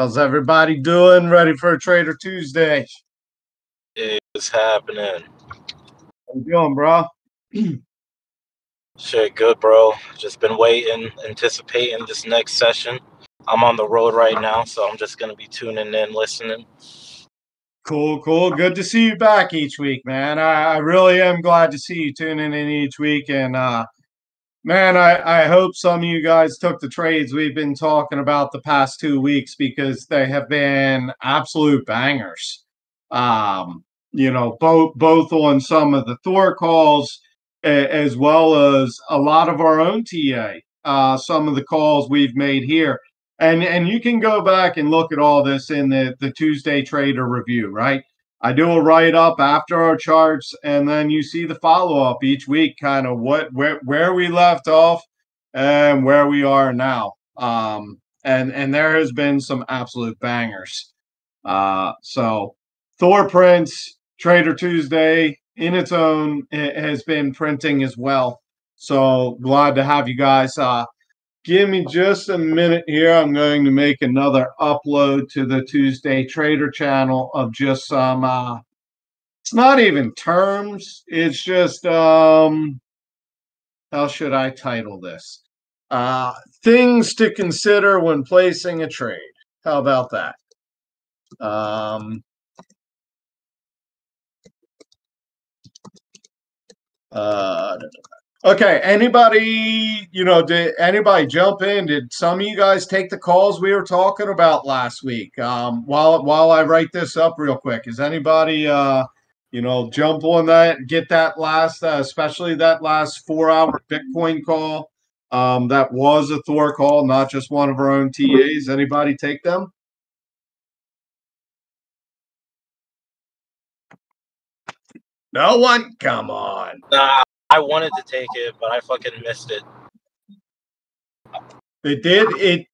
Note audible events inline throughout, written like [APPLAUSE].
How's everybody doing? Ready for a Trader Tuesday? It's happening. How you doing, bro? [CLEARS THROAT] Shit, good, bro. Just been waiting, anticipating this next session. I'm on the road right now, so I'm just gonna be tuning in, listening. Cool, cool. Good to see you back each week, man. I, I really am glad to see you tuning in each week. And uh man, I, I hope some of you guys took the trades we've been talking about the past two weeks because they have been absolute bangers. Um, you know, both both on some of the Thor calls a- as well as a lot of our own TA. Uh, some of the calls we've made here. And and you can go back and look at all this in the, the Tuesday trader review, right? I do a write up after our charts, and then you see the follow up each week, kind of what where where we left off and where we are now. Um, and and there has been some absolute bangers. Uh, so Thor prints Trader Tuesday in its own ha- has been printing as well. So glad to have you guys. Uh, give me just a minute here. I'm going to make another upload to the Tuesday Trader channel of just some. Uh, it's not even terms. It's just um, how should I title this? Uh, things to consider when placing a trade. How about that? Um, uh, okay. Anybody, you know, did anybody jump in? Did some of you guys take the calls we were talking about last week? Um, while while I write this up real quick, is anybody, uh, you know, jump on that, get that last, uh, especially that last four-hour Bitcoin call? Um, that was a Thor call, not just one of our own TAs. Anybody take them? No one. Come on. Nah, I wanted to take it, but I fucking missed it. It did it.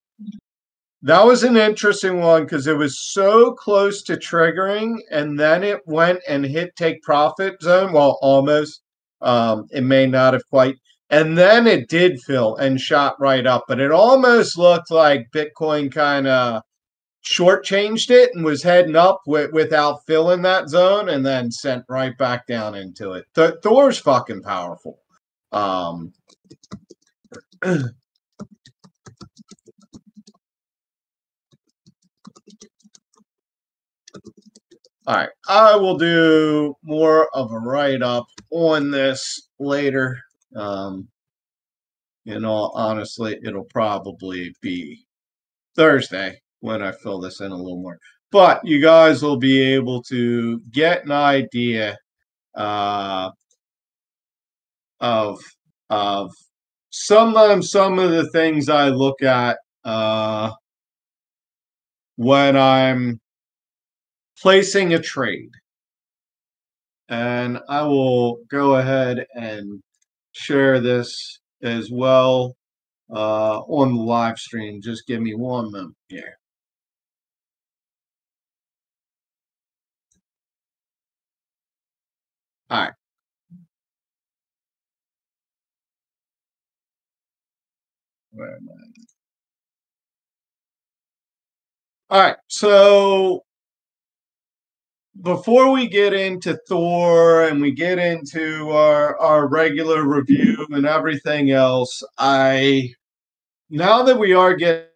That was an interesting one because it was so close to triggering, and then it went and hit take profit zone. Well, almost. Um, it may not have quite, and then it did fill and shot right up. But it almost looked like Bitcoin kind of shortchanged it and was heading up wi- without filling that zone, and then sent right back down into it. Th- Thor's fucking powerful. Um, [CLEARS THROAT] All right. I will do more of a write up on this later. Um, in all honestly, it'll probably be Thursday when I fill this in a little more. But you guys will be able to get an idea uh, of of sometimes some of the things I look at uh, when I'm placing a trade. And I will go ahead and share this as well uh, on the live stream. Just give me one moment here. All right. Where am I? All right. So before we get into Thor and we get into our our regular review and everything else, I now that we are getting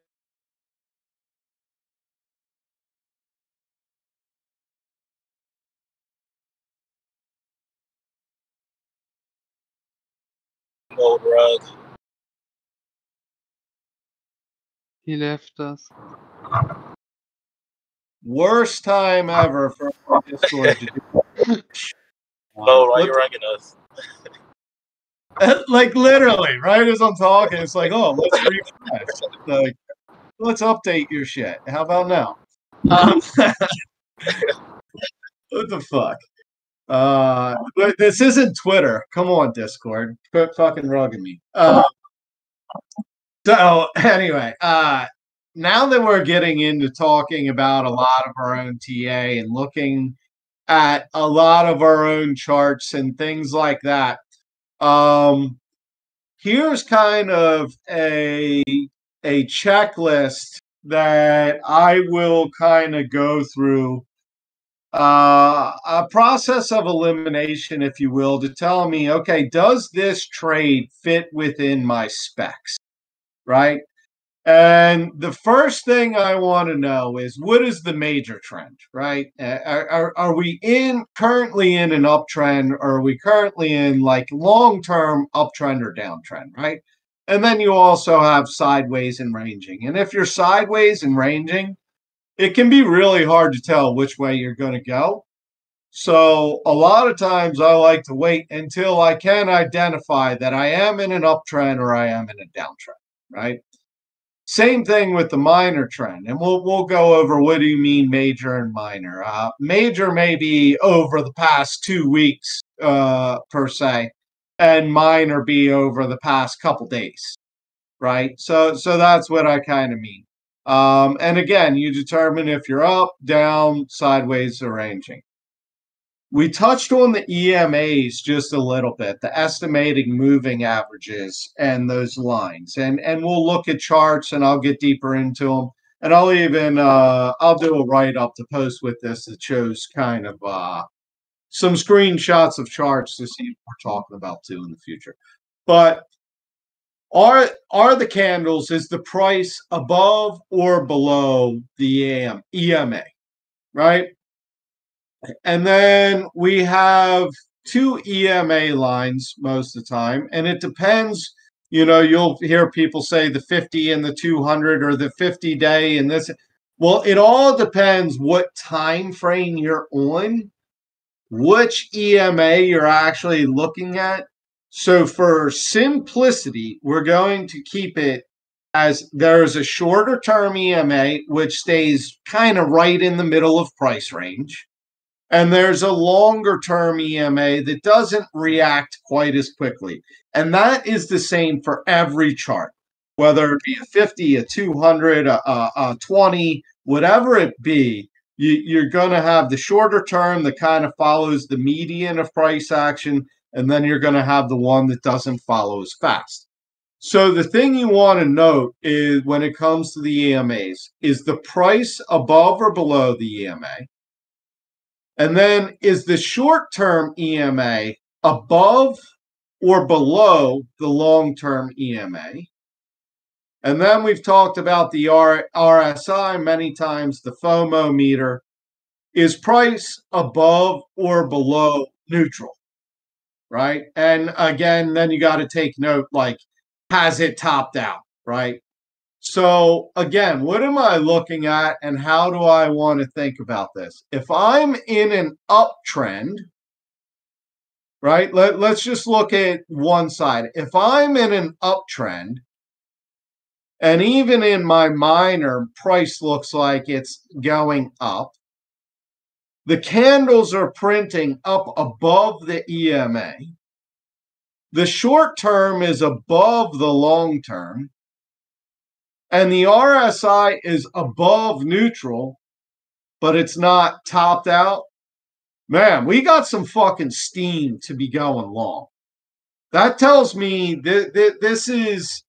Old rug. He left us. worst time ever for our Discord to do. Oh, why What you rugging us? [LAUGHS] like literally, right as I'm talking, it's like, oh, let's refresh. Like, let's update your shit. How about now? Um, [LAUGHS] what the fuck? Uh, but this isn't Twitter. Come on, Discord. Quit fucking rugging me. Uh, so anyway, uh, now that we're getting into talking about a lot of our own TA and looking at a lot of our own charts and things like that, um, here's kind of a a checklist that I will kind of go through uh, a process of elimination, if you will, to tell me, okay, does this trade fit within my specs? Right. And the first thing I want to know is what is the major trend, right? Are, are, are we in currently in an uptrend or are we currently in like long term uptrend or downtrend, right? And then you also have sideways and ranging. And if you're sideways and ranging, it can be really hard to tell which way you're going to go. So a lot of times I like to wait until I can identify that I am in an uptrend or I am in a downtrend, right? Same thing with the minor trend, and we'll we'll go over what do you mean major and minor. Uh, major may be over the past two weeks uh, per se, and minor be over the past couple days, right? So so that's what I kind of mean. Um, and again, you determine if you're up, down, sideways, or ranging. We touched on the EMAs just a little bit, the estimating moving averages and those lines. And and we'll look at charts and I'll get deeper into them. And I'll even uh, I'll do a write up to post with this that shows kind of uh, some screenshots of charts to see what we're talking about too in the future. But are are the candles is the price above or below the AM, EMA, right? And then we have two EMA lines most of the time, and it depends. You know, you'll hear people say the 50 and the 200 or the 50 day and this. Well, it all depends what time frame you're on, which EMA you're actually looking at. So, for simplicity, we're going to keep it as there's a shorter term EMA, which stays kind of right in the middle of price range. And there's a longer term EMA that doesn't react quite as quickly. And that is the same for every chart, whether it be a 50, a 200, a, a, a 20, whatever it be. You, are going to have the shorter term that kind of follows the median of price action, and then you're going to have the one that doesn't follow as fast. So the thing you want to note is when it comes to the EMAs is the price above or below the EMA and then is the short term EMA above or below the long term EMA? And then we've talked about the RSI many times, the FOMO meter. Is price above or below neutral? Right. And again, then you got to take note like, has it topped out? Right. So, again, what am I looking at and how do I want to think about this? If I'm in an uptrend, right, let, let's just look at one side. If I'm in an uptrend, and even in my minor, price looks like it's going up. The candles are printing up above the EMA. The short term is above the long term and the RSI is above neutral, but it's not topped out, man, we got some fucking steam to be going long. That tells me that, that this is,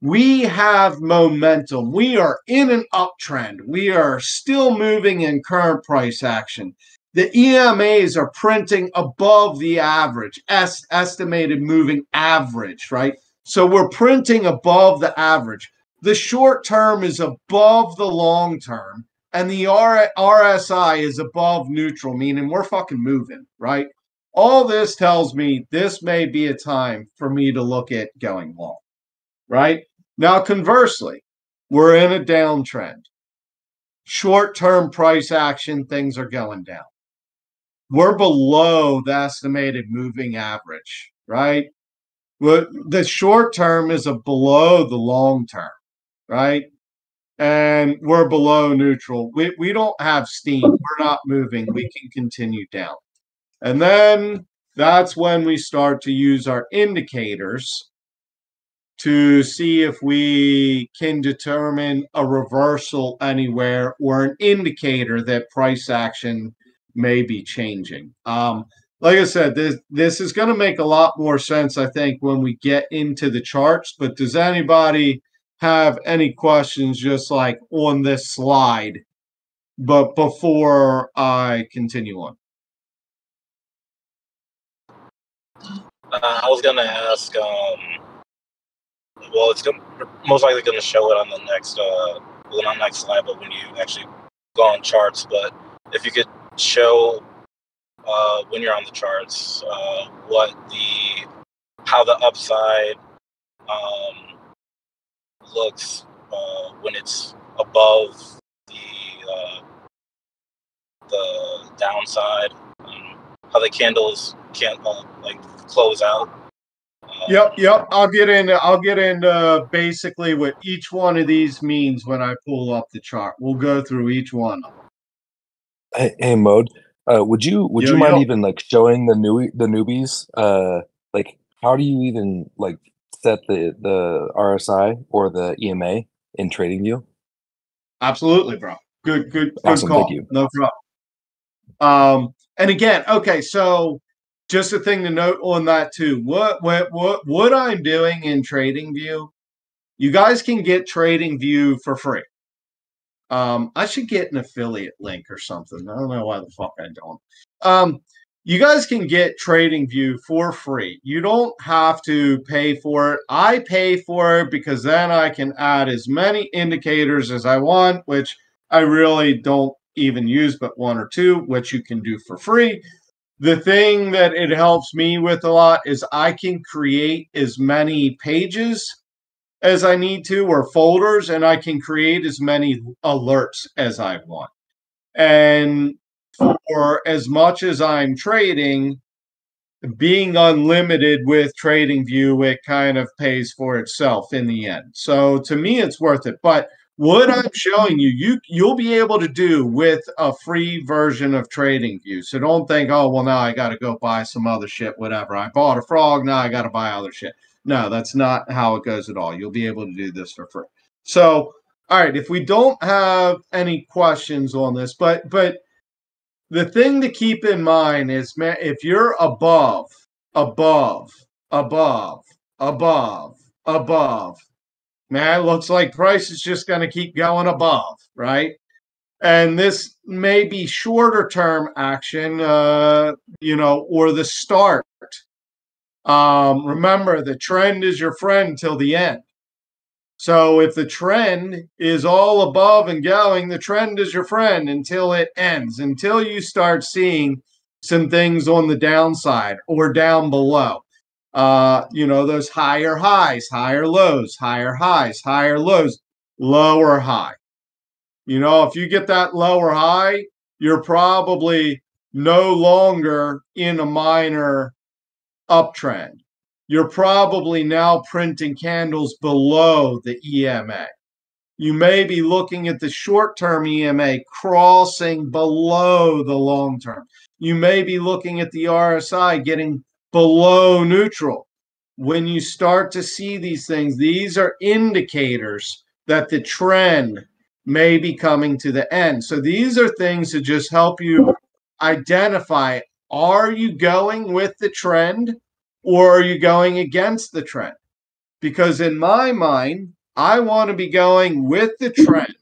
we have momentum. We are in an uptrend. We are still moving in current price action. The EMAs are printing above the average, es- estimated moving average, right? So we're printing above the average the short term is above the long term and the R- RSI is above neutral, meaning we're fucking moving, right? All this tells me this may be a time for me to look at going long, right? Now, conversely, we're in a downtrend. Short term price action, things are going down. We're below the estimated moving average, right? The short term is a below the long term right? And we're below neutral. We, we don't have steam. We're not moving. We can continue down. And then that's when we start to use our indicators to see if we can determine a reversal anywhere or an indicator that price action may be changing. Um, like I said, this this is going to make a lot more sense, I think, when we get into the charts. But does anybody have any questions just like on this slide, but before I continue on. Uh, I was gonna ask. Um, well, it's gonna, most likely gonna show it on the next, uh, well, not next slide, but when you actually go on charts. But if you could show uh, when you're on the charts, uh, what the how the upside um, looks uh, when it's above the uh, the downside, um, how the candles can't uh, like close out. Uh, Yep, yep. I'll get into I'll get into basically what each one of these means when I pull up the chart. We'll go through each one. Hey, hey mode. Uh, would you would Yo, you mind yo. even like showing the new the newbies? Uh, like how do you even like set the the RSI or the EMA in TradingView? Absolutely, bro. Good, good, good Awesome, call. thank you. No problem. Um, and again, okay, so just a thing to note on that too. What what what what I'm doing in TradingView, you guys can get TradingView for free. Um, I should get an affiliate link or something. I don't know why the fuck I don't. Um, you guys can get TradingView for free. You don't have to pay for it. I pay for it because then I can add as many indicators as I want, which I really don't even use but one or two, which you can do for free. The thing that it helps me with a lot is I can create as many pages as I need to or folders, and I can create as many alerts as I want. And for as much as I'm trading, being unlimited with TradingView, it kind of pays for itself in the end. So to me, it's worth it. But what I'm showing you, you you'll be able to do with a free version of TradingView. So don't think, oh well, now I got to go buy some other shit, whatever. I bought a frog, now I got to buy other shit. No, that's not how it goes at all. You'll be able to do this for free. So, all right, if we don't have any questions on this, but but the thing to keep in mind is, man, if you're above, above, above, above, above, man, it looks like price is just going to keep going above, right? And this may be shorter term action, uh, you know, or the start. Um, remember, the trend is your friend till the end. So if the trend is all above and going, the trend is your friend until it ends, until you start seeing some things on the downside or down below. Uh, you know, those higher highs, higher lows, higher highs, higher lows, lower high. You know, if you get that lower high, you're probably no longer in a minor uptrend you're probably now printing candles below the EMA. You may be looking at the short term EMA crossing below the long term. You may be looking at the RSI getting below neutral. When you start to see these things, these are indicators that the trend may be coming to the end. So these are things to just help you identify are you going with the trend? or are you going against the trend? Because in my mind, I want to be going with the trend.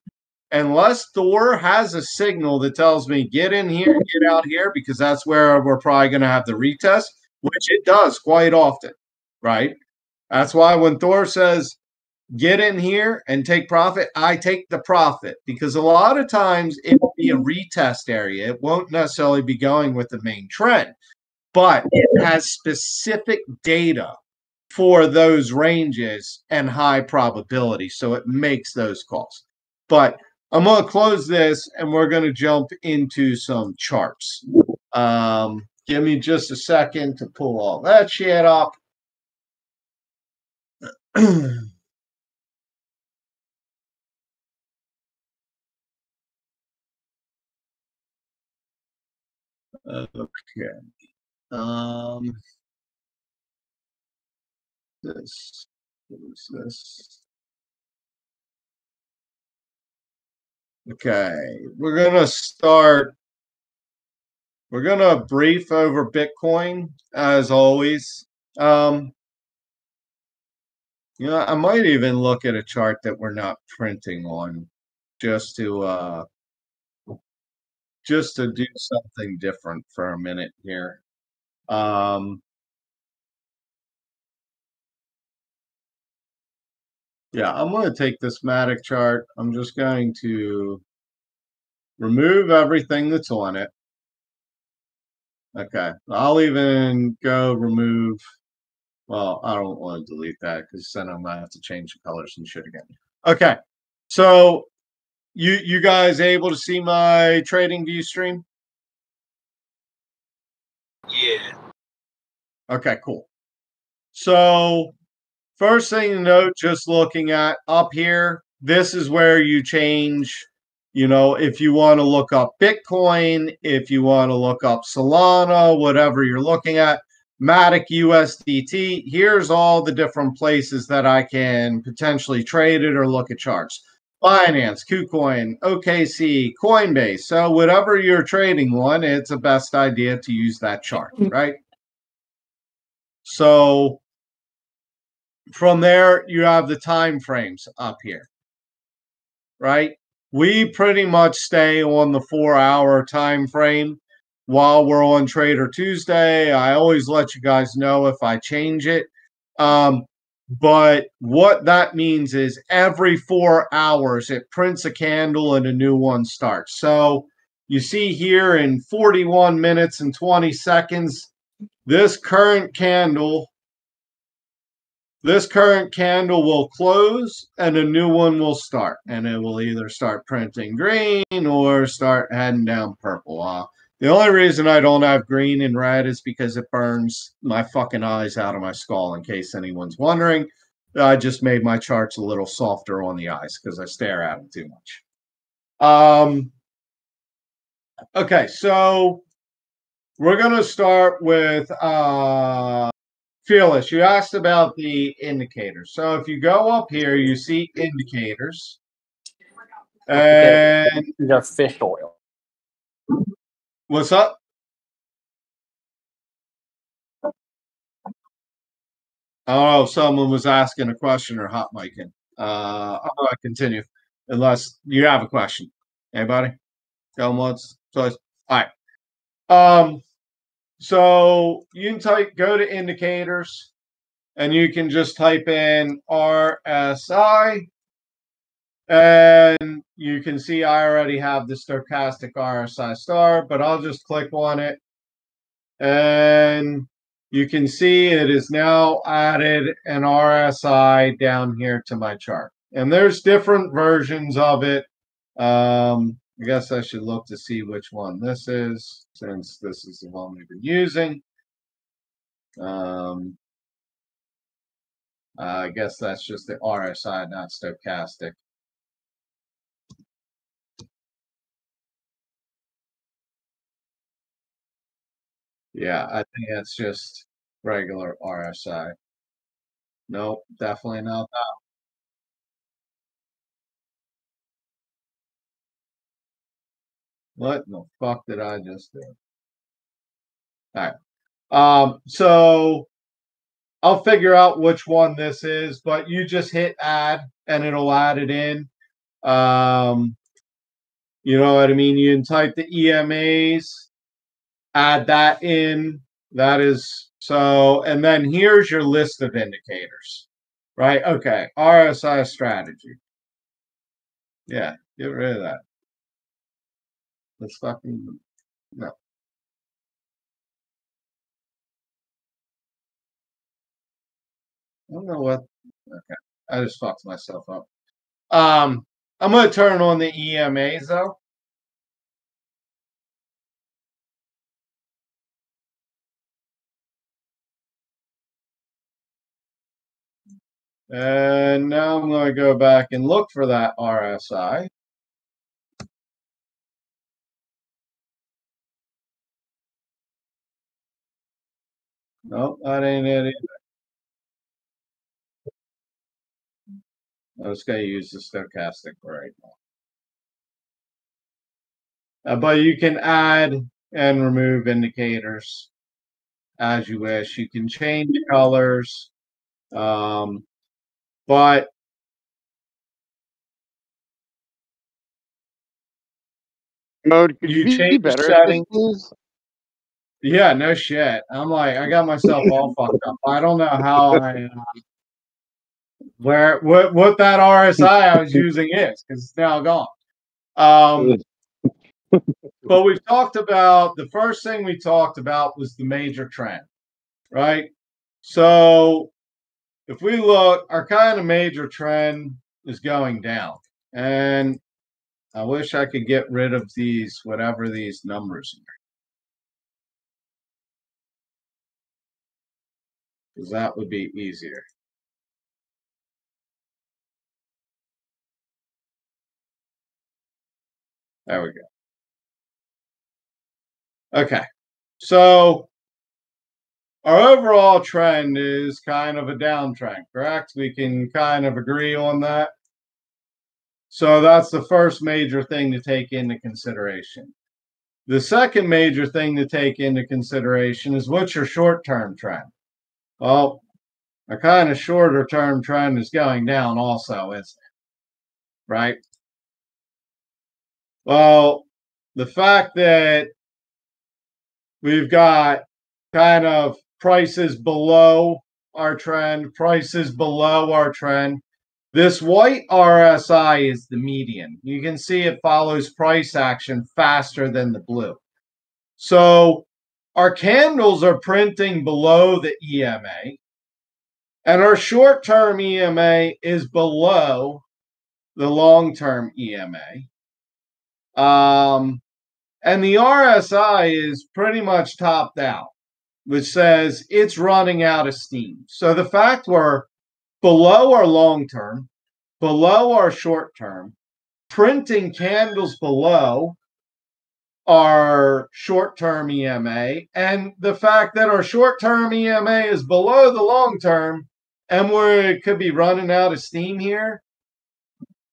Unless Thor has a signal that tells me get in here, get out here, because that's where we're probably going to have the retest, which it does quite often, right? That's why when Thor says get in here and take profit, I take the profit because a lot of times it will be a retest area. It won't necessarily be going with the main trend but it has specific data for those ranges and high probability. So it makes those calls. But I'm going to close this and we're going to jump into some charts. Um, give me just a second to pull all that shit up. [CLEARS THROAT] okay. Um, this, what is this? Okay, we're gonna start. We're gonna brief over Bitcoin as always. Um, You know, I might even look at a chart that we're not printing on just to uh just to do something different for a minute here. Um Yeah, I'm going to take this Matic chart. I'm just going to remove everything that's on it. Okay, I'll even go remove well, I don't want to delete that because then I might have to change the colors and shit again. Okay, so you you guys able to see my trading view stream? Yeah. Okay, cool. So first thing to note, just looking at up here, this is where you change. You know, if you want to look up Bitcoin, if you want to look up Solana, whatever you're looking at, Matic USDT. Here's all the different places that I can potentially trade it or look at charts. Binance, KuCoin, OKC, Coinbase. So whatever you're trading on, it's a best idea to use that chart, mm-hmm. right? So from there, you have the time frames up here, right? We pretty much stay on the four hour time frame while we're on Trader Tuesday. I always let you guys know if I change it. Um, but what that means is every four hours it prints a candle and a new one starts. So you see here in 41 minutes and 20 seconds, this current candle this current candle will close and a new one will start and it will either start printing green or start heading down purple uh, the only reason I don't have green and red is because it burns my fucking eyes out of my skull, in case anyone's wondering. I just made my charts a little softer on the eyes because I stare at them too much. Um, okay, so we're going to start with uh, Fearless. You asked about the indicators. So if you go up here, you see indicators. And these are fish oil. What's up? I don't know if someone was asking a question or hot micing. Uh, I'm going to continue unless you have a question. Anybody? Going once, twice. All right. Um, so you can type, go to indicators, and you can just type in RSI and you can see I already have the stochastic RSI star, but I'll just click on it. And you can see it is now added an RSI down here to my chart. And there's different versions of it. Um, I guess I should look to see which one this is, since this is the one we've been using. Um, uh, I guess that's just the RSI, not stochastic. Yeah, I think that's just regular RSI. Nope, definitely not that. What the fuck did I just do? All right. Um, so I'll figure out which one this is, but you just hit add and it'll add it in. Um, you know what I mean? You can type the EMAs add that in. That is so, and then here's your list of indicators, right? Okay, RSI strategy. Yeah, get rid of that. Let's fucking no. I don't know what. Okay, I just fucked myself up. Um, I'm gonna turn on the EMAs though. And now I'm going to go back and look for that RSI. Nope, that ain't it either. I was going to use the stochastic right now. Uh, but you can add and remove indicators as you wish. You can change colors. Um, But Mode, could You you, be change better at setting- this, please? Yeah, no shit. I'm like, I got myself all [LAUGHS] fucked up. I don't know how I. Uh, where what what that RSI I was [LAUGHS] using is because it's now gone. Um, [LAUGHS] but we've talked about the first thing we talked about was the major trend, right? So if we look, our kind of major trend is going down. And I wish I could get rid of these, whatever these numbers are. Because that would be easier. There we go. Okay. So our overall trend is kind of a downtrend, correct? We can kind of agree on that. So that's the first major thing to take into consideration. The second major thing to take into consideration is what's your short term trend? Well, a kind of shorter term trend is going down also, isn't it? Right? Well, the fact that we've got kind of prices below our trend, prices below our trend. This white RSI is the median. You can see it follows price action faster than the blue. So our candles are printing below the EMA, and our short term EMA is below the long term EMA. Um, and the RSI is pretty much topped out, which says it's running out of steam. So the fact we're below our long term, below our short term, printing candles below our short term EMA, and the fact that our short term EMA is below the long term, and we could be running out of steam here.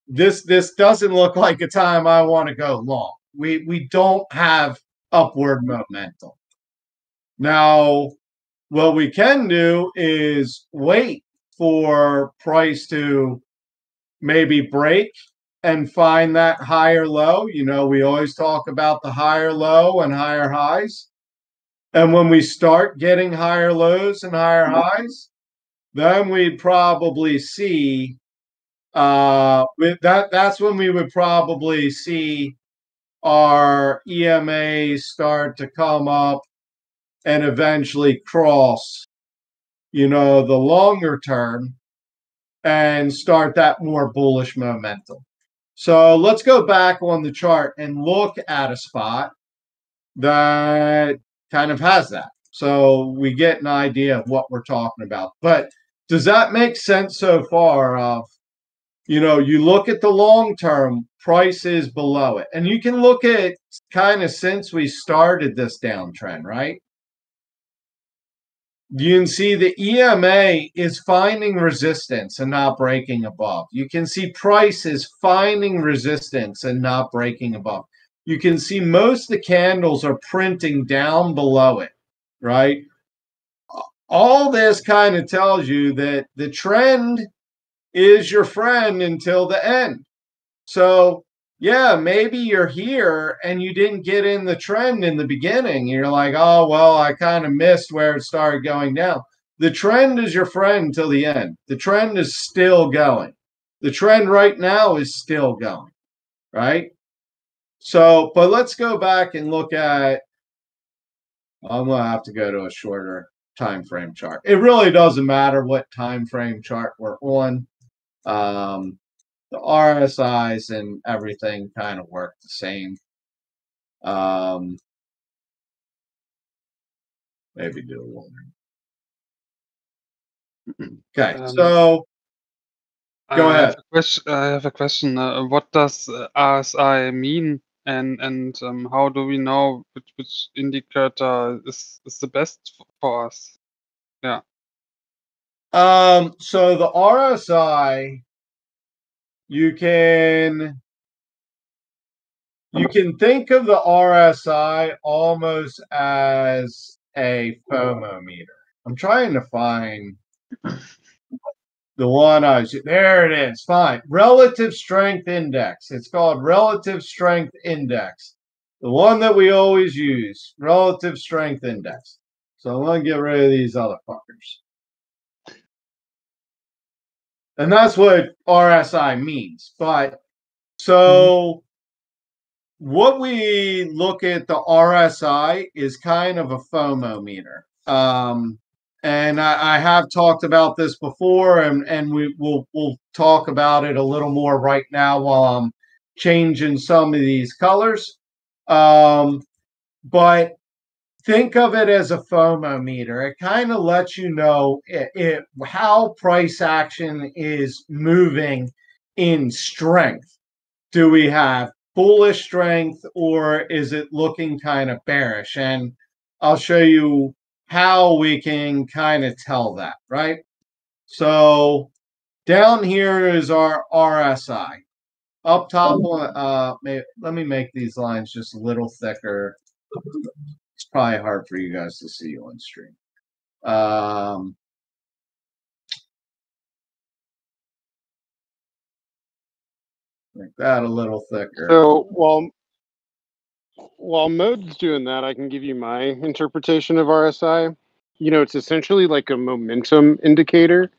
This this doesn't look like a time I want to go long. We we don't have upward momentum. Now, what we can do is wait for price to maybe break and find that higher low. You know, we always talk about the higher low and higher highs. And when we start getting higher lows and higher highs, then we'd probably see uh that that's when we would probably see our EMA start to come up and eventually cross you know the longer term and start that more bullish momentum. So let's go back on the chart and look at a spot that kind of has that. So we get an idea of what we're talking about. But does that make sense so far of you know, you look at the long term prices below it. And you can look at kind of since we started this downtrend, right? You can see the EMA is finding resistance and not breaking above. You can see price is finding resistance and not breaking above. You can see most of the candles are printing down below it, right? All this kind of tells you that the trend is your friend until the end. So, yeah, maybe you're here and you didn't get in the trend in the beginning. You're like, oh, well, I kind of missed where it started going down. The trend is your friend until the end. The trend is still going. The trend right now is still going, right? So, but let's go back and look at. I'm to have to go to a shorter time frame chart. It really doesn't matter what time frame chart we're on um, the RSIs and everything kind of work the same. Um, maybe do a one. [CLEARS THROAT] Okay, Um, so Go I ahead. Have a question, I have a question. Uh, what does uh, RSI mean, and and um, how do we know which which indicator is is the best for us? Yeah. Um, so the RSI, you can uh-huh. you can think of the RSI almost as a FOMO meter. I'm trying to find [LAUGHS] The one I was there it is. Fine. Relative strength index. It's called relative strength index. The one that we always use, relative strength index. So I'm going to get rid of these other fuckers. And that's what RSI means. But so what we look at the RSI is kind of a FOMO meter. Um, and I, I, have talked about this before, and, and we will we'll talk about it a little more right now while I'm changing some of these colors. Um, but think of it as a FOMO meter. It kind of lets you know it, it, how price action is moving in strength. Do we have bullish strength or is it looking kind of bearish? And I'll show you how we can kind of tell that, right? So down here is our RSI. Up top, uh, let me make these lines just a little thicker. Probably hard for you guys to see on stream. Um, make that a little thicker. So while while mode's doing that, I can give you my interpretation of RSI. You know, it's essentially like a momentum indicator.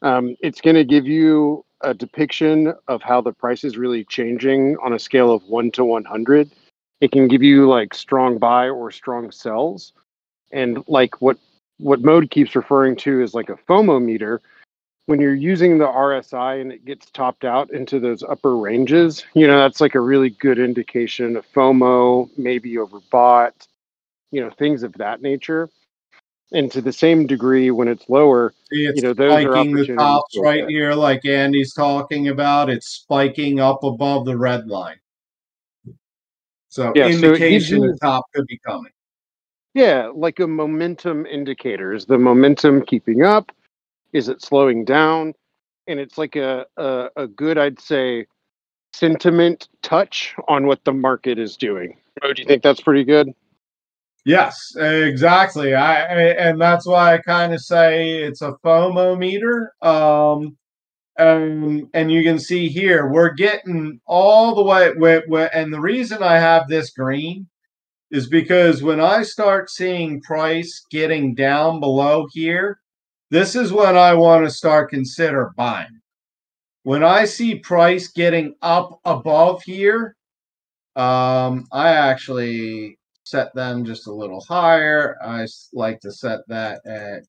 Um, it's going to give you a depiction of how the price is really changing on a scale of 1 to 100. It can give you like strong buy or strong sells. And like what what mode keeps referring to is like a FOMO meter, when you're using the RSI and it gets topped out into those upper ranges, you know, that's like a really good indication of FOMO, maybe overbought, you know, things of that nature. And to the same degree, when it's lower, See, it's you know, those are spiking the tops right here, like Andy's talking about. It's spiking up above the red line. So Yeah, so indication you- the top could be coming. Yeah, like a momentum indicator. Is the momentum keeping up? Is it slowing down? And it's like a, a, a good, I'd say, sentiment touch on what the market is doing. Oh, do you think that's pretty good? Yes, exactly. I, I and that's why I kind of say it's a FOMO meter. Um, and and you can see here we're getting all the way. With, with, and the reason I have this green is because when I start seeing price getting down below here, this is when I want to start consider buying. When I see price getting up above here, um, I actually set them just a little higher. I like to set that at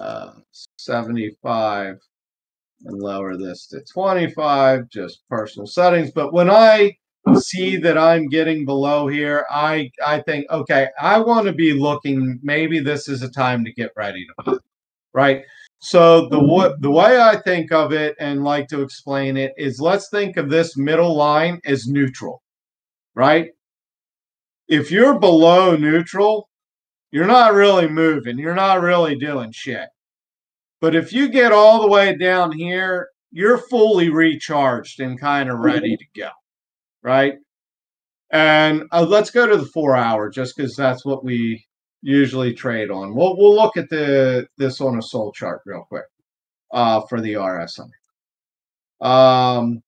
uh, 75 and lower this to 25, just personal settings. But when I see that I'm getting below here, I I think okay, I want to be looking. Maybe this is a time to get ready to buy, right? So the mm-hmm. the way I think of it and like to explain it is, let's think of this middle line as neutral, right? If you're below neutral, you're not really moving. You're not really doing shit. But if you get all the way down here, you're fully recharged and kind of ready to go, right? And uh, let's go to the four hour just because that's what we usually trade on. We'll we'll look at the this on a Sol chart real quick uh, for the RSI. Um,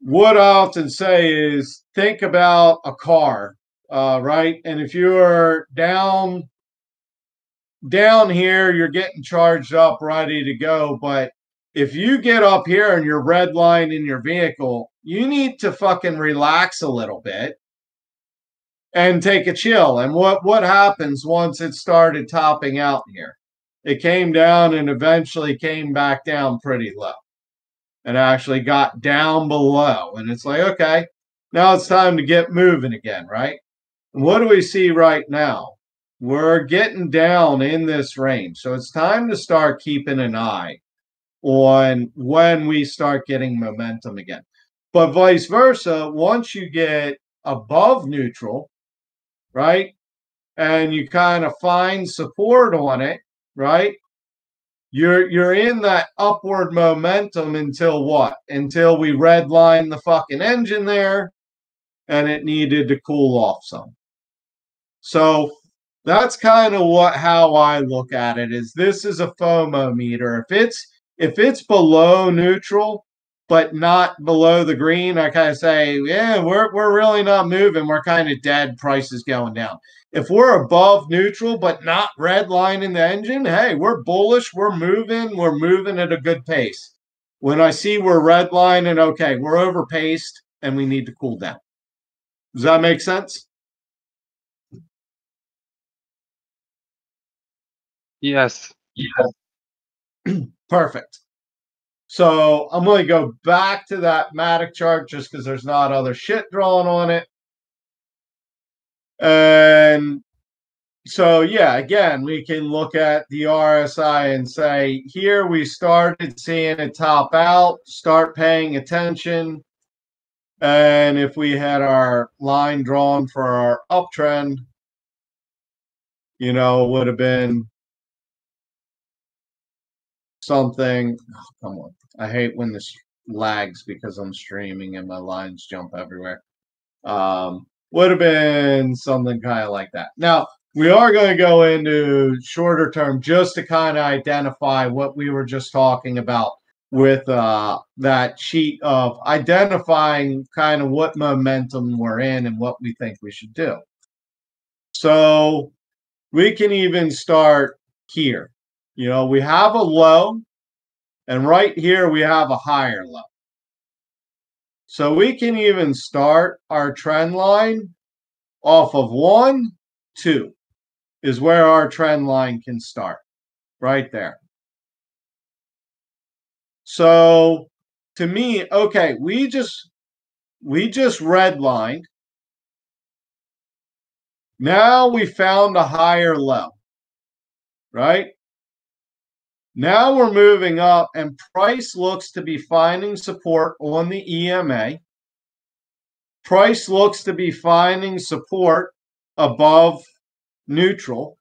what I often say is think about a car, uh, right? And if you're down down here, you're getting charged up, ready to go. But if you get up here and you're red line in your vehicle, you need to fucking relax a little bit and take a chill. And what what happens once it started topping out here? It came down and eventually came back down pretty low and actually got down below. And it's like, okay, now it's time to get moving again, right? And what do we see right now? We're getting down in this range. So it's time to start keeping an eye on when we start getting momentum again. But vice versa, once you get above neutral, right? And you kind of find support on it, right? You're you're in that upward momentum until what? Until we redline the fucking engine there and it needed to cool off some. So that's kind of what how I look at it is this is a FOMO meter. If it's if it's below neutral but not below the green, I kind of say, yeah, we're we're really not moving. We're kind of dead. Prices going down. If we're above neutral but not red line in the engine, hey, we're bullish. We're moving. We're moving at a good pace. When I see we're red line and okay, we're overpaced and we need to cool down. Does that make sense? Yes. [CLEARS THROAT] Perfect. So I'm going to go back to that Matic chart just because there's not other shit drawn on it. And so, yeah, again, we can look at the RSI and say, here we started seeing it top out, start paying attention. And if we had our line drawn for our uptrend, you know, would have been something. Oh, come on. I hate when this lags because I'm streaming and my lines jump everywhere. Um, would have been something kind of like that. Now, we are going to go into shorter term just to kind of identify what we were just talking about with uh, that sheet of identifying kind of what momentum we're in and what we think we should do. So we can even start here. You know, we have a low, and right here we have a higher low. So we can even start our trend line off of one, two is where our trend line can start right there. So to me, okay, we just we just redlined. Now we found a higher low, right? Now we're moving up, and price looks to be finding support on the EMA. Price looks to be finding support above neutral.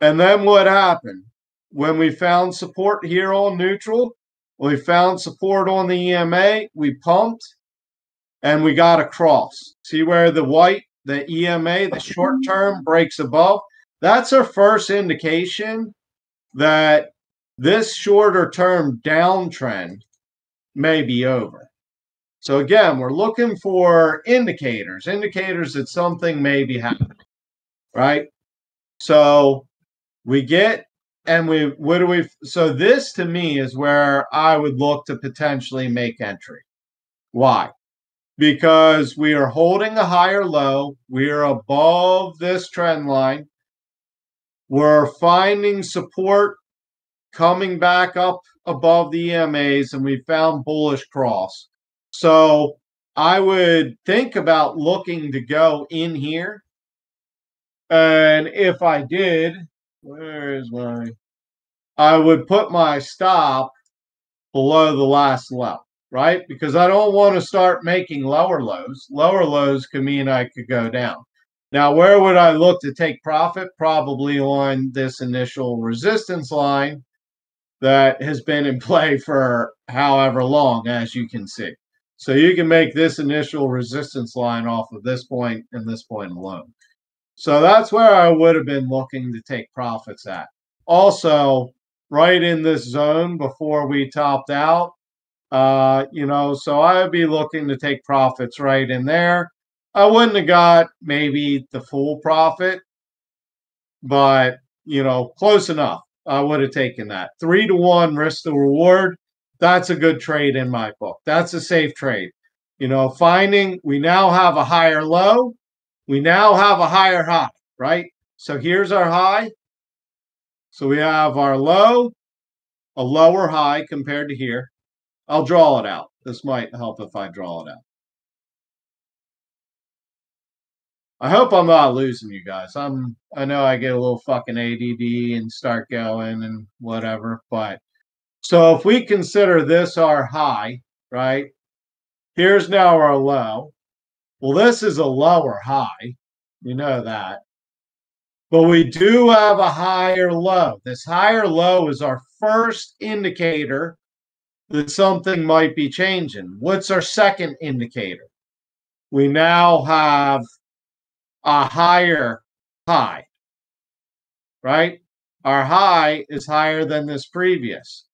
And then what happened? When we found support here on neutral, we found support on the EMA, we pumped, and we got across. See where the white, the EMA, the short term breaks above? That's our first indication that this shorter term downtrend may be over. So again, we're looking for indicators, indicators that something may be happening, right? So we get and we what do we so this to me is where I would look to potentially make entry. Why? Because we are holding a higher low, we are above this trend line. We're finding support coming back up above the EMAs and we found bullish cross. So I would think about looking to go in here. And if I did, where is my I would put my stop below the last low, right? Because I don't want to start making lower lows. Lower lows could mean I could go down. Now, where would I look to take profit? Probably on this initial resistance line that has been in play [LAUGHS] for however long, as you can see. So you can make this initial resistance line off of this point and this point alone. So that's where I would have been looking to take profits at. Also, right in this zone before we topped out, uh, you know, so I would be looking to take profits right in there. I wouldn't have got maybe the full profit, but, you know, close enough. I would have taken that. Three to one risk to reward. That's a good trade in my book. That's a safe trade. You know, finding we now have a higher low, we now have a higher high, right? So here's our high. So we have our low, a lower high compared to here. I'll draw it out. This might help if I draw it out. I hope I'm not losing you guys. I'm I know I get a little fucking ADD and start going and whatever, but so if we consider this our high, right? Here's now our low. Well, this is a lower high. You know that. But we do have a higher low. This higher low is our first indicator that something might be changing. What's our second indicator? We now have a higher high, right? Our high is higher than this previous.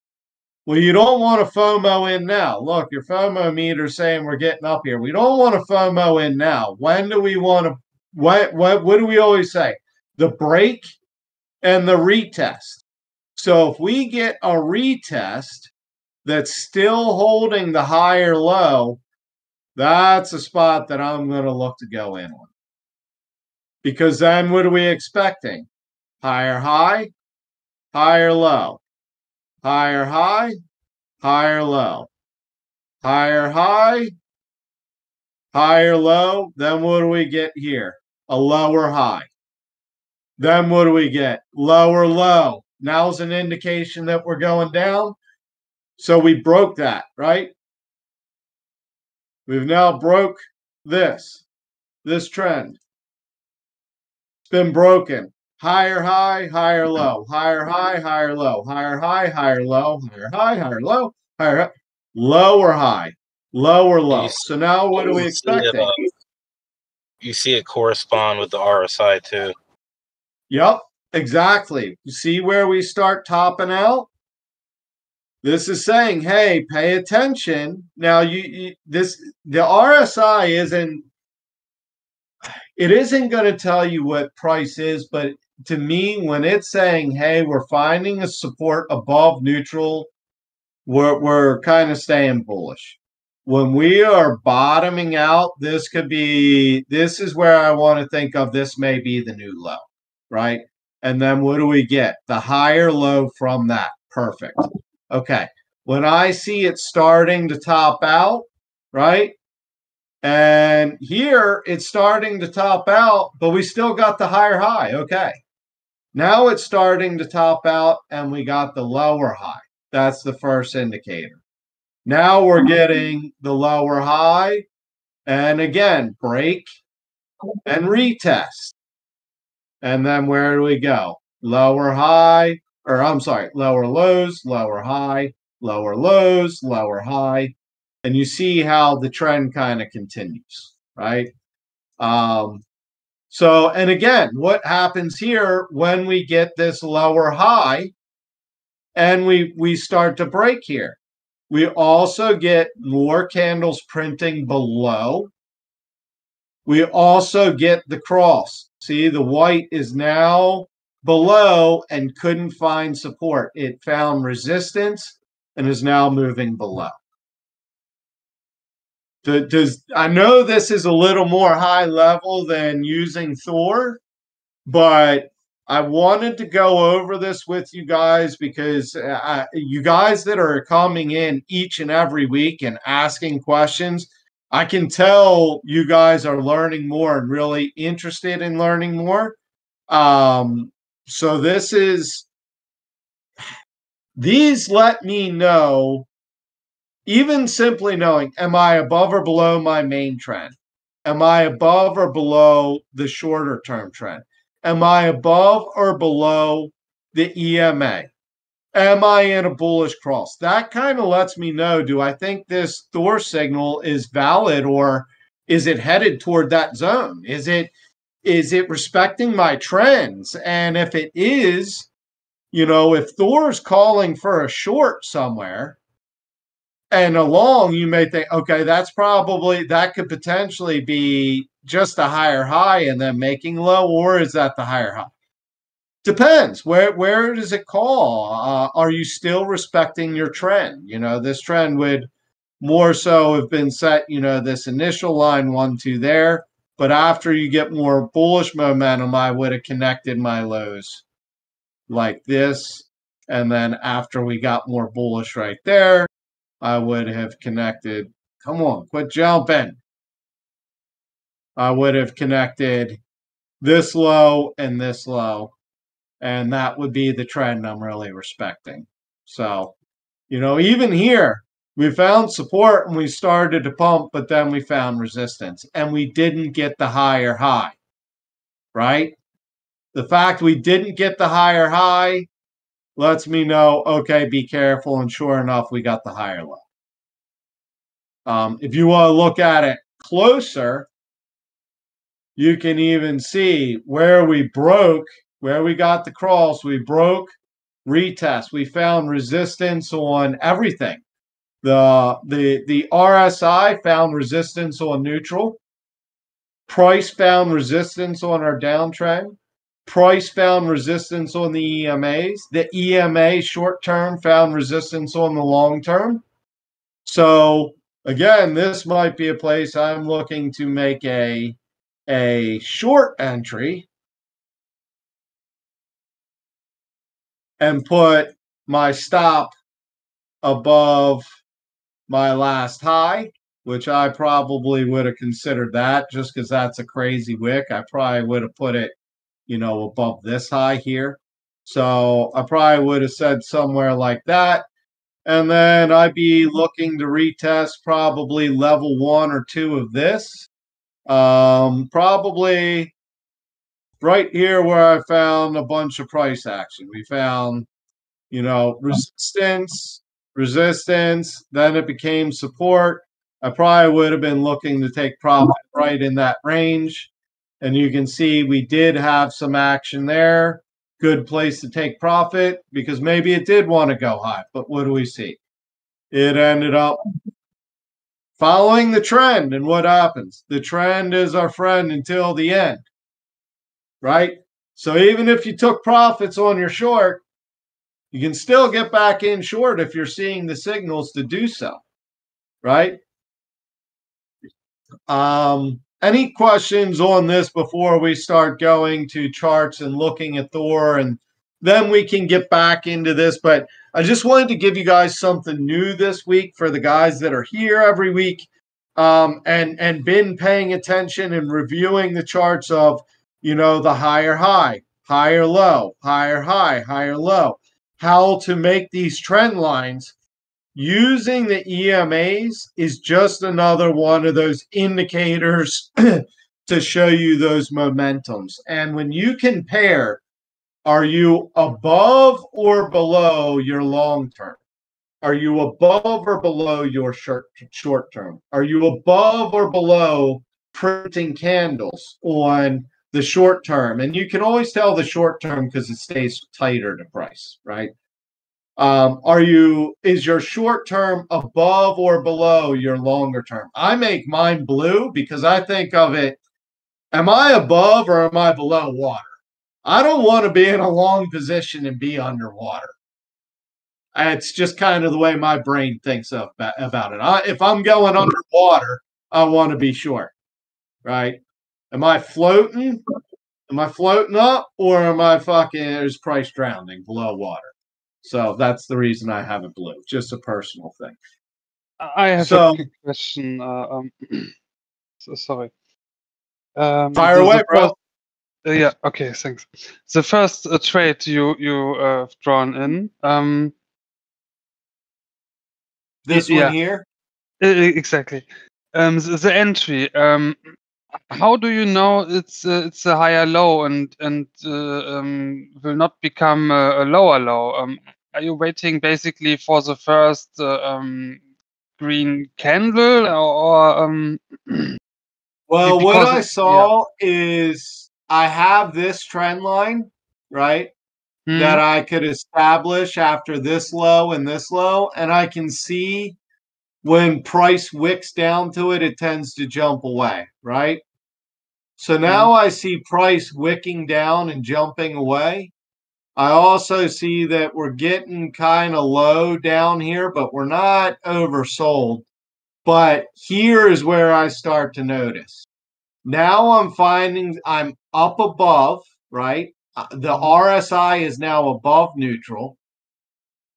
Well, you don't want to FOMO in now. Look, your FOMO meter saying we're getting up here. We don't want to FOMO in now. When do we want to? What what what do we always say? The break and the retest. So if we get a retest that's still holding the higher low, that's a spot that I'm going to look to go in on. Because then what are we expecting? Higher high, higher low, higher high, higher low, higher high, higher low. Then what do we get here? A lower high. Then what do we get? Lower low. Now's an indication that we're going down. So we broke that, right? We've now broke this, this trend. Been broken. Higher high, higher low, higher high, higher low, higher high, higher low, higher high, higher low, higher high, lower high, lower low. So now what are we expecting? uh, you see it correspond with the RSI too. Yep, exactly. You see where we start topping out? This is saying, hey, pay attention. Now you, you this the RSI isn't it isn't going to tell you what price is, but to me, when it's saying, hey, we're finding a support above neutral, we're we're kind of staying bullish. When we are bottoming out, this could be this is where I want to think of this may be the new low, right? And then what do we get? The higher low from that. Perfect. Okay. When I see it starting to top out, right? And here it's starting to top out, but we still got the higher high. Okay. Now it's starting to top out and we got the lower high. That's the first indicator. Now we're getting the lower high. And again, break and retest. And then where do we go? Lower high, or I'm sorry, lower lows, lower high, lower lows, lower high. And you see how the trend kind of continues, right? Um, so, and again, what happens here when we get this lower high and we we start to break here? We also get more candles printing below. We also get the cross. See, the white is now below and couldn't find support. It found resistance and is now moving below. Does I know this is a little more high level than using Thor, but I wanted to go over this with you guys because uh, you guys that are coming in each and every week and asking questions, I can tell you guys are learning more and really interested in learning more. Um, so this is [SIGHS] these let me know even simply knowing am I above or below my main trend? Am I above or below the shorter term trend? Am I above or below the EMA? Am I in a bullish cross? That kind of lets me know do I think this Thor signal is valid or is it headed toward that zone? Is it is it respecting my trends? And if it is, you know, if Thor's calling for a short somewhere, and along you may think okay that's probably that could potentially be just a higher high and then making low or is that the higher high? Depends. Where where does it call? Uh, are you still respecting your trend? You know this trend would more so have been set you know this initial line one two there but after you get more bullish momentum i would have connected my lows like this. And then after we got more bullish right there I would have connected. Come on, quit jumping. I would have connected this low and this low. And that would be the trend I'm really respecting. So, you know, even here, we found support and we started to pump, but then we found resistance and we didn't get the higher high, right? The fact we didn't get the higher high lets me know, okay, be careful. And sure enough, we got the higher low. Um, if you want to look at it closer, you can even see where we broke, where we got the cross, we broke, retest. We found resistance on everything. The the the RSI found resistance on neutral. Price found resistance on our downtrend. Price found resistance on the EMAs. The EMA short term found resistance on the long term. So again, this might be a place I'm looking to make a a short entry and put my stop above my last high, which I probably would have considered that just because that's a crazy wick. I probably would have put it, you know, above this high here. So I probably would have said somewhere like that. And then I'd be looking to retest probably level one or two of this. Um, probably right here where I found a bunch of price action. We found, you know, resistance, resistance, then it became support. I probably would have been looking to take profit right in that range. And you can see we did have some action there. Good place to take profit because maybe it did want to go high. But what do we see? It ended up following the trend. And what happens? The trend is our friend until the end right? So even if you took profits on your short, you can still get back in short if you're seeing the signals to do so, right? Um, any questions on this before we start going to charts and looking at Thor and then we can get back into this. But I just wanted to give you guys something new this week for the guys that are here every week um, and and been paying attention and reviewing the charts of you know, the higher high, higher low, higher high, higher low, how to make these trend lines. Using the EMAs is just another one of those indicators [CLEARS THROAT] to show you those momentums. And when you compare, are you above or below your long term? Are you above or below your short, short term? Are you above or below printing candles on the short term, and you can always tell the short term because it stays tighter to price, right? Um, are you is your short term above or below your longer term? I make mine blue because I think of it. Am I above or am I below water? I don't want to be in a long position and be underwater. It's just kind of the way my brain thinks of about it. I, if I'm going underwater, I want to be short, right? Am I floating? Am I floating up or am I fucking is price drowning below water? So that's the reason I have it blue. Just a personal thing. I have so, a question. Uh, um, [CLEARS THROAT] so, sorry. Um, Fire away, bro. First, uh, yeah. Okay. Thanks. The first uh, trade you you uh, have drawn in. Um, this yeah, one here. Exactly. Um, the, the entry. Um, how do you know it's uh, it's a higher low and and uh, um, will not become a, a lower low? Um, are you waiting basically for the first uh, um, green candle or? or um, [CLEARS THROAT] well, what I saw yeah. is I have this trend line, right? Mm. That I could establish after this low and this low, and I can see when price wicks down to it, it tends to jump away, right? So mm-hmm. now I see price wicking down and jumping away. I also see that we're getting kind of low down here, but we're not oversold. But here is where I start to notice. Now I'm finding I'm up above, right? Uh, the mm-hmm. RSI is now above neutral.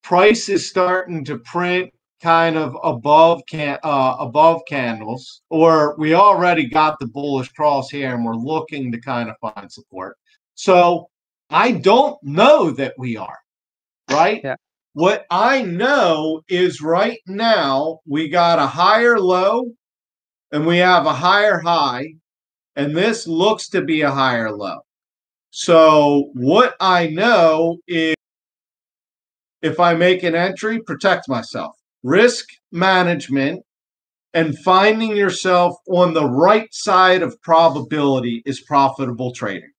Price is starting to print kind of above can uh, above candles, or we already got the bullish cross here and we're looking to kind of find support. So I don't know that we are right. Yeah. What I know is right now we got a higher low and we have a higher high, and this looks to be a higher low. So what I know is if I make an entry, protect myself risk management and finding yourself on the right side of probability is profitable trading.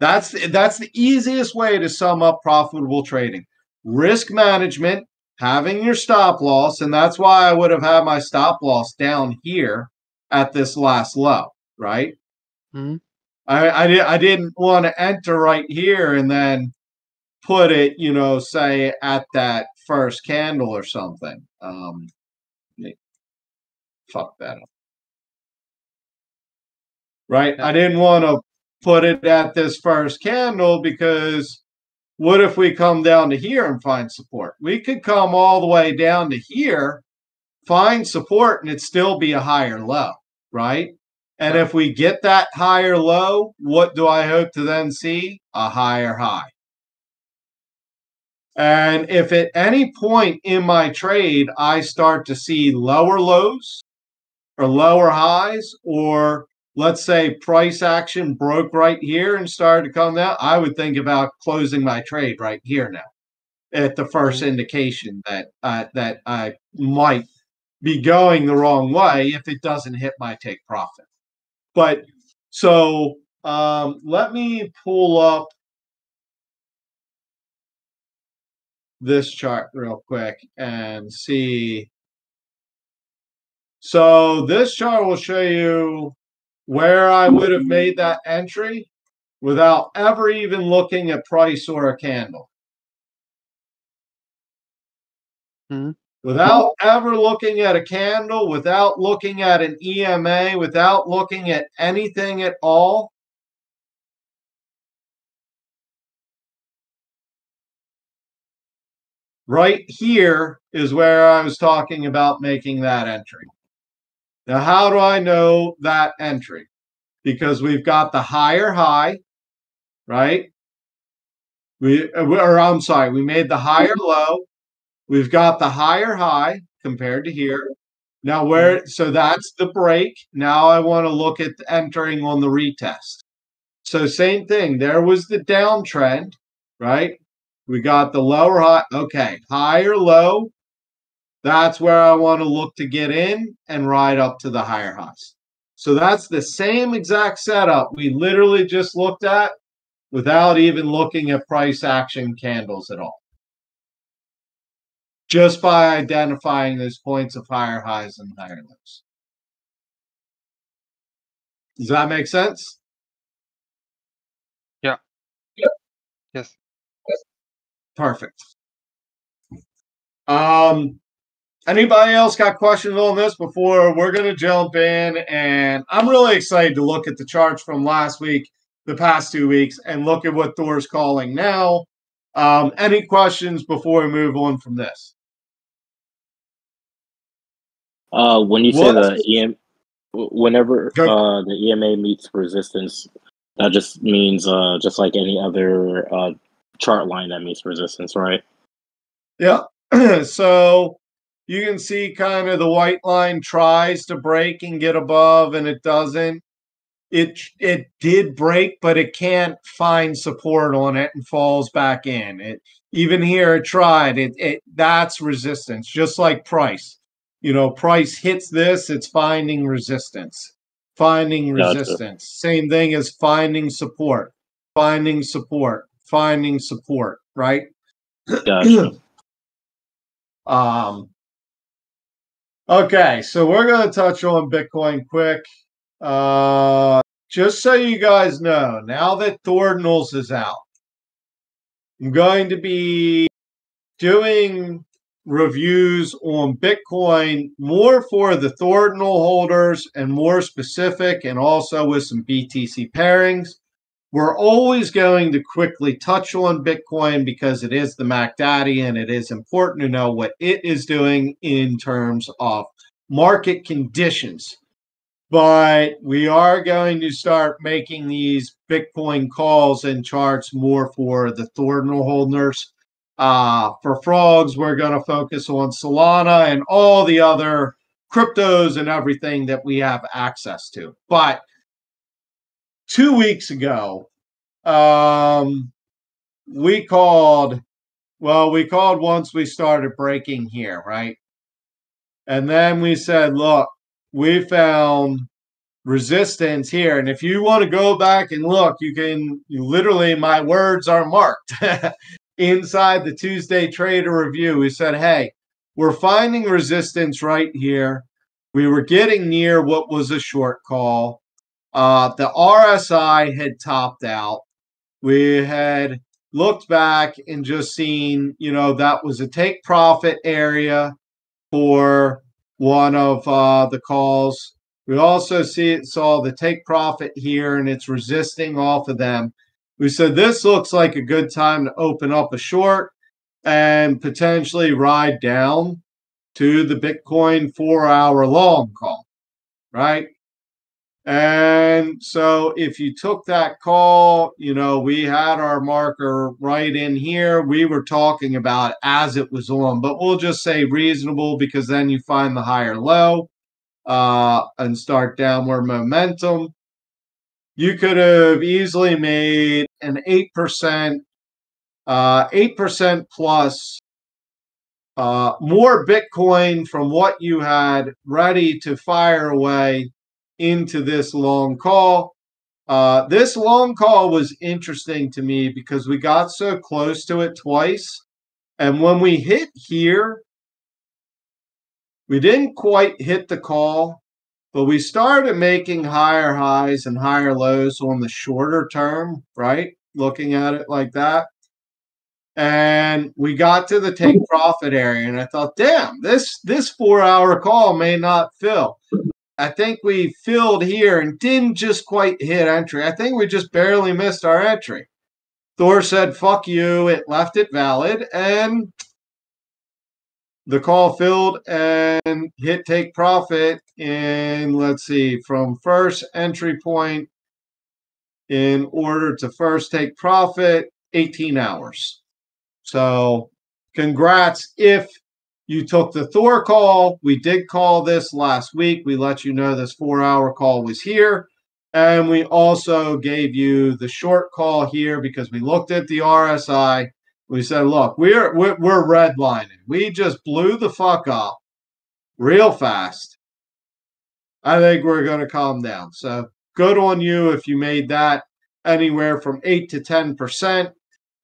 That's that's the easiest way to sum up profitable trading. Risk management, having your stop loss, and that's why I would have had my stop loss down here at this last low, right? Mhm. I I, di- I didn't want to enter right here and then put it, you know, say at that first candle or something. Um, fuck that up. Right? I didn't want to put it at this first candle because what if we come down to here and find support? We could come all the way down to here, find support, and it still be a higher low, right? And if we get that higher low, what do I hope to then see? A higher high. And if at any point in my trade I start to see lower lows or lower highs, or let's say price action broke right here and started to come down, I would think about closing my trade right here now at the 1st indication that uh, that I might be going the wrong way if it doesn't hit my take profit. But so um, let me pull up this chart real quick and see. So this chart will show you where I would have made that entry without ever even looking at price or a candle. Mhm. Without ever looking at a candle, without looking at an EMA, without looking at anything at all, right here is where I was talking about making that entry. Now, how do I know that entry? Because we've got the higher high, right? We, or I'm sorry, we made the higher low. We've got the higher high compared to here. Now, where, so that's the break. Now I want to look at entering on the retest. So, same thing. There was the downtrend, right? We got the lower high. Okay, higher low. That's where I want to look to get in and ride up to the higher highs. So that's the same exact setup we literally just looked at without even looking at price action candles at all. Just by identifying those points of higher highs and higher lows. Does that make sense? Perfect. Um, anybody else got questions on this before we're going to jump in? And I'm really excited to look at the charts from last week, the past two weeks, and look at what Thor's calling now. Um, any questions before we move on from this? Uh, when you say What? the EM, whenever uh, the EMA meets resistance, that just means uh, just like any other uh, chart line that meets resistance, right? Yeah. [CLEARS THROAT] so you can see kind of the white line tries to break and get above and it doesn't. It it did break, but it can't find support on it and falls back in. It even here it tried. It it that's resistance, just like price. You know, price hits this, it's finding resistance. Finding Gotcha. resistance. Same thing as finding support. Finding support. Finding support, right? Gotcha. [CLEARS THROAT] Um, okay, so we're going to touch on Bitcoin quick. Uh, just so you guys know, now that Thordinals is out, I'm going to be doing reviews on Bitcoin more for the Thordinal holders and more specific, and also with some BTC pairings. We're always going to quickly touch on Bitcoin because it is the Mac Daddy and it is important to know what it is doing in terms of market conditions. But we are going to start making these Bitcoin calls and charts more for the Thordinal holders. Uh, for frogs, we're going to focus on Solana and all the other cryptos and everything that we have access to. But two weeks ago, um, we called, well, we called once we started breaking here, right? And then we said, look, we found resistance here. And if you want to go back and look, you can you literally, my words are marked [LAUGHS] inside the Tuesday Trader Review. We said, hey, we're finding resistance right here. We were getting near what was a short call. Uh, the RSI had topped out. We had looked back and just seen, you know, that was a take profit area for one of uh, the calls. We also see it saw the take profit here and it's resisting off of them. We said this looks like a good time to open up a short and potentially ride down to the Bitcoin four hour long call, right? And so if you took that call, you know, we had our marker right in here. We were talking about as it was on, but we'll just say reasonable because then you find the higher low uh, and start downward momentum. You could have easily made an 8%, uh, 8% plus uh, more Bitcoin from what you had ready to fire away into this long call. Uh, this long call was interesting to me because we got so close to it twice. And when we hit here, we didn't quite hit the call, but we started making higher highs and higher lows on the shorter term, right? Looking at it like that. And we got to the take profit area, and I thought, damn, this this four hour call may not fill. I think we filled here and didn't just quite hit entry. I think we just barely missed our entry. Thor said, fuck you. It left it valid. And the call filled and hit take profit in, let's see, from first entry point in order to first take profit, 18 hours. So congrats if you took the Thor call. We did call this last week. We let you know this four hour call was here. And we also gave you the short call here because we looked at the RSI. We said, look, we're, we're, redlining. We just blew the fuck up real fast. I think we're going to calm down. So good on you if you made that anywhere from 8 to 10%.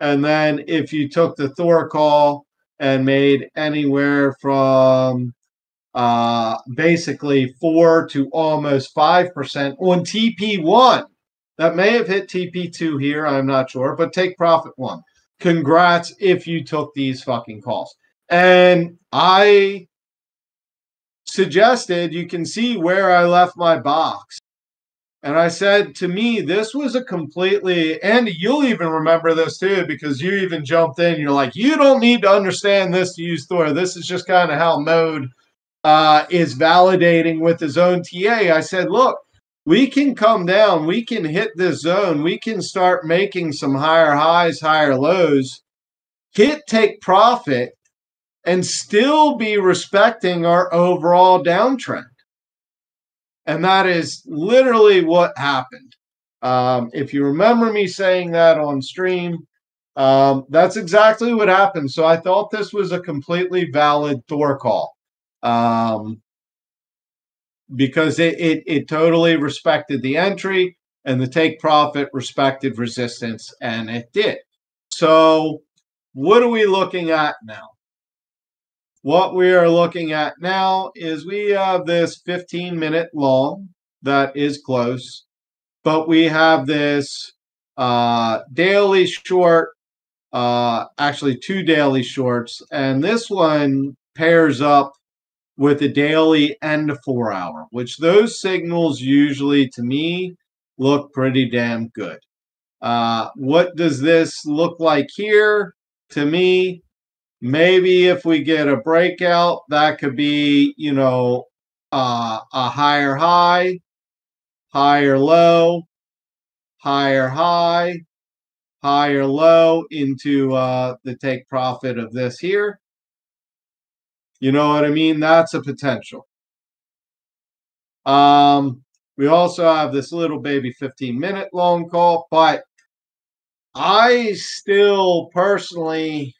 And then if you took the Thor call, and made anywhere from uh, basically 4 to almost 5% on TP1. That may have hit TP2 here, I'm not sure, but take profit one. Congrats if you took these fucking calls. And I suggested you can see where I left my box. And I said, to me, this was a completely, and you'll even remember this too, because you even jumped in. You're like, you don't need to understand this to use Thor. This is just kind of how mode uh, is validating with his own TA. I said, look, we can come down, we can hit this zone, we can start making some higher highs, higher lows, hit take profit, and still be respecting our overall downtrend. And that is literally what happened. Um, if you remember me saying that on stream, um, that's exactly what happened. So I thought this was a completely valid Thor call um, because it, it, it totally respected the entry and the take profit respected resistance, and it did. So, what are we looking at now? What we are looking at now is we have this 15 minute long that is close, but we have this uh, daily short, uh, actually two daily shorts, and this one pairs up with the daily and a four hour, which those signals usually to me look pretty damn good. Uh, what does this look like here? To me, Maybe if we get a breakout, that could be, you know, uh, a higher high, higher low, higher high, higher low into uh, the take profit of this here. You know what I mean? That's a potential. Um, we also have this little baby 15 minute long call, but I still personally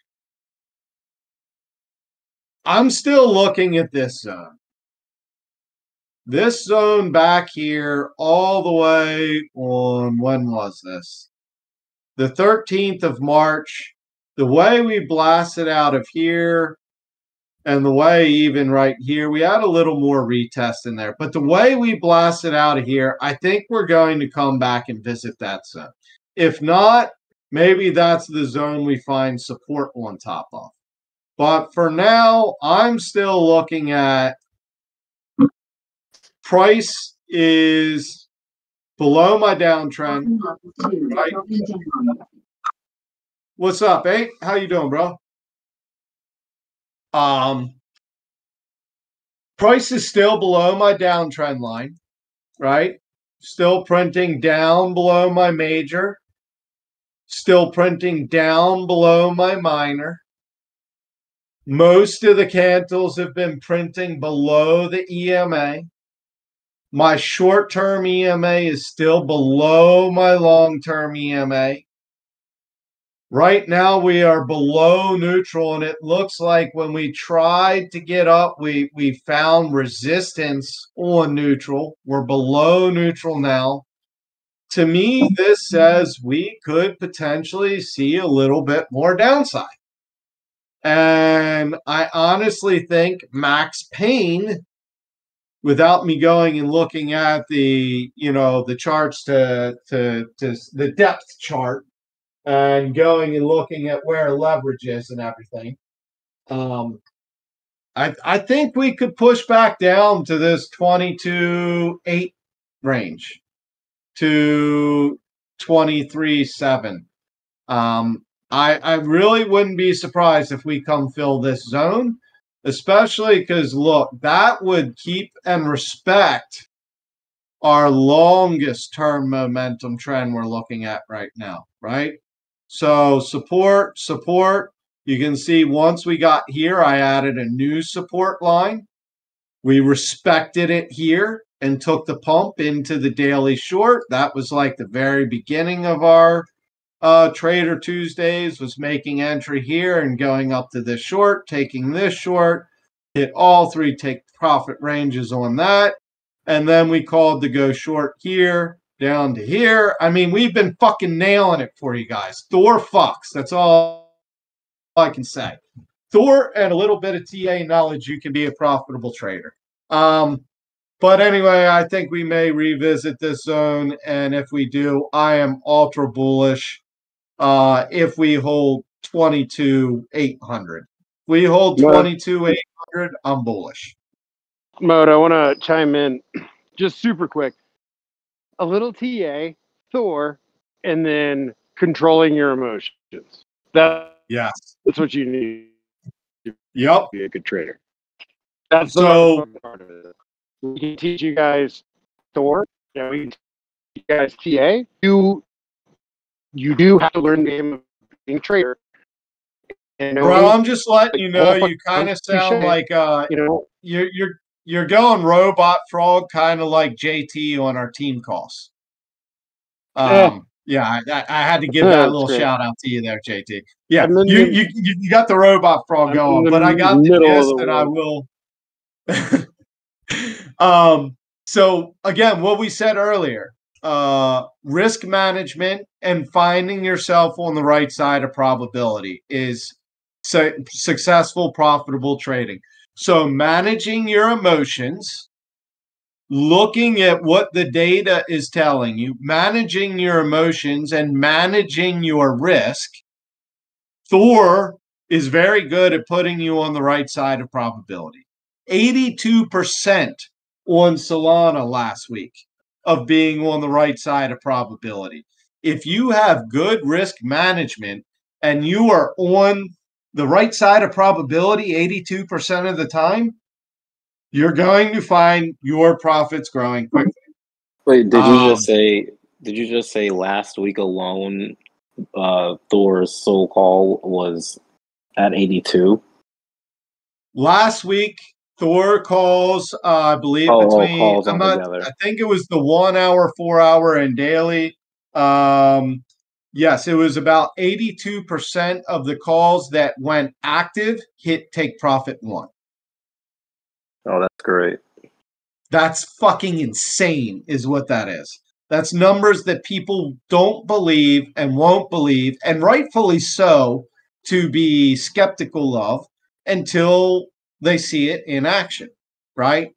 I'm still looking at this zone. this zone back here, all the way on when was this? The 13th of March. The way we blasted out of here and the way even right here, we had a little more retest in there. But the way we blasted out of here, I think we're going to come back and visit that zone. If not, maybe that's the zone we find support on top of. But for now, I'm still looking at price is below my downtrend. Right. What's up, eh? How you doing, bro? Um, price is still below my downtrend line, right? Still printing down below my major. Still printing down below my minor. Most of the candles have been printing below the EMA. My short term EMA is still below my long term EMA. Right now, we are below neutral, and it looks like when we tried to get up, we, we found resistance on neutral. We're below neutral now. To me, this says we could potentially see a little bit more downside. And I honestly think max pain, without me going and looking at the, you know, the charts to to to the depth chart and going and looking at where leverage is and everything. Um I I think we could push back down to this 22 8 range to 23 7. Um I, I really wouldn't be surprised if we come fill this zone, especially because look, that would keep and respect our longest term momentum trend we're looking at right now, right? So support, support. You can see once we got here, I added a new support line. We respected it here and took the pump into the daily short. That was like the very beginning of our uh, Trader Tuesdays was making entry here and going up to this short, taking this short, hit all three take profit ranges on that. And then we called to go short here, down to here. I mean, we've been fucking nailing it for you guys. Thor fucks. That's all I can say. Thor and a little bit of TA knowledge, you can be a profitable trader. Um, but anyway, I think we may revisit this zone. And if we do, I am ultra bullish uh, if we hold 22 800. If we hold 22 800, I'm bullish. Mode, I want to chime in just super quick. A little TA, Thor, and then controlling your emotions. That, Yes. that's what you need to Yep. be a good trader. That's So- part of it. We can teach you guys Thor. Yeah, we can teach you guys TA. You you do have to learn the game of being a trader. And Bro, I'm just letting you know you kind of sound like uh you know, you're you're you're going robot frog kind of like JT on our team calls. Yeah. Um yeah, I, I I had to give Yeah, that little great. shout out to you there, JT. Yeah, you, the- you you you got the robot frog I'm going, but I got the gist, and I will. [LAUGHS] um. So again, what we said earlier, uh, risk management and finding yourself on the right side of probability is su- successful, profitable trading. So managing your emotions, looking at what the data is telling you, managing your emotions and managing your risk. Thor is very good at putting you on the right side of probability. 82% on Solana last week of being on the right side of probability. If you have good risk management and you are on the right side of probability 82% of the time, you're going to find your profits growing quickly. Wait, did you Um, just say? Did you just say last week alone, uh, Thor's Sol call was at eighty-two? Last week, Thor calls, uh, I believe, Oh, between, calls I'm not. I think it was the one hour, four hour, and daily. Um, yes, it was about 82% of the calls that went active hit take profit one. Oh, that's great. That's fucking insane, is what that is. That's numbers that people don't believe and won't believe, and rightfully so, to be skeptical of until they see it in action, right?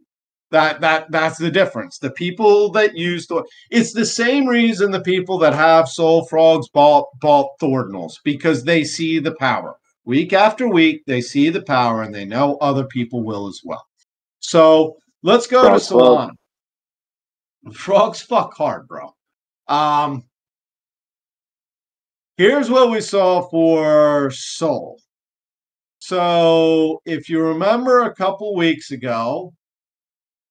That that that's the difference. The people that use the it's the same reason the people that have Sol frogs bought bought Thordinals because they see the power. Week after week, they see the power and they know other people will as well. So let's go Frogs to fuck. Frogs fuck hard, bro. Um here's what we saw for Sol. So if you remember a couple weeks ago,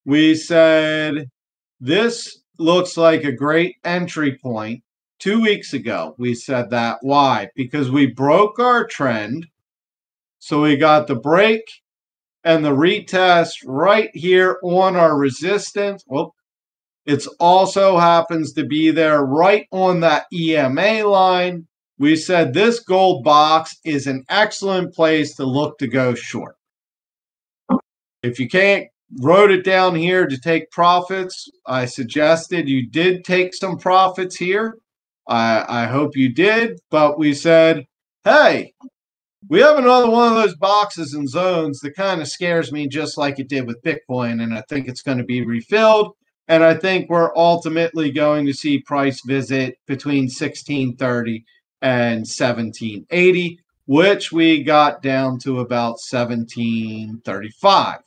we said this looks like a great entry point. Two weeks ago, we said that. Why? Because we broke our trend. So we got the break and the retest right here on our resistance. Well, it also happens to be there right on that EMA line. We said this gold box is an excellent place to look to go short. If you can't wrote it down here to take profits. I suggested you did take some profits here. I, I hope you did, but we said, hey, we have another one of those boxes and zones that kind of scares me just like it did with Bitcoin, and I think it's going to be refilled. And I think we're ultimately going to see price visit between 1630 and 1780, which we got down to about 1735.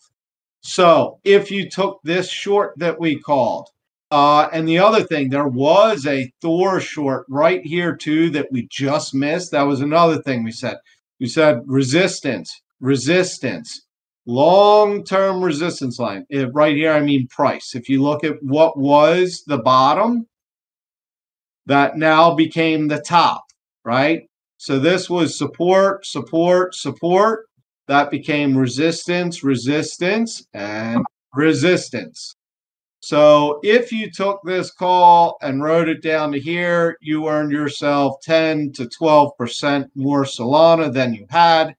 So if you took this short that we called, uh, and the other thing, there was a Thor short right here too that we just missed. That was another thing we said. We said resistance, resistance, long term resistance line. It, right here, I mean price. If you look at what was the bottom, that now became the top, right? So this was support, support, support. That became resistance, resistance, and resistance. So if you took this call and wrote it down to here, you earned yourself 10 to 12% more Solana than you had.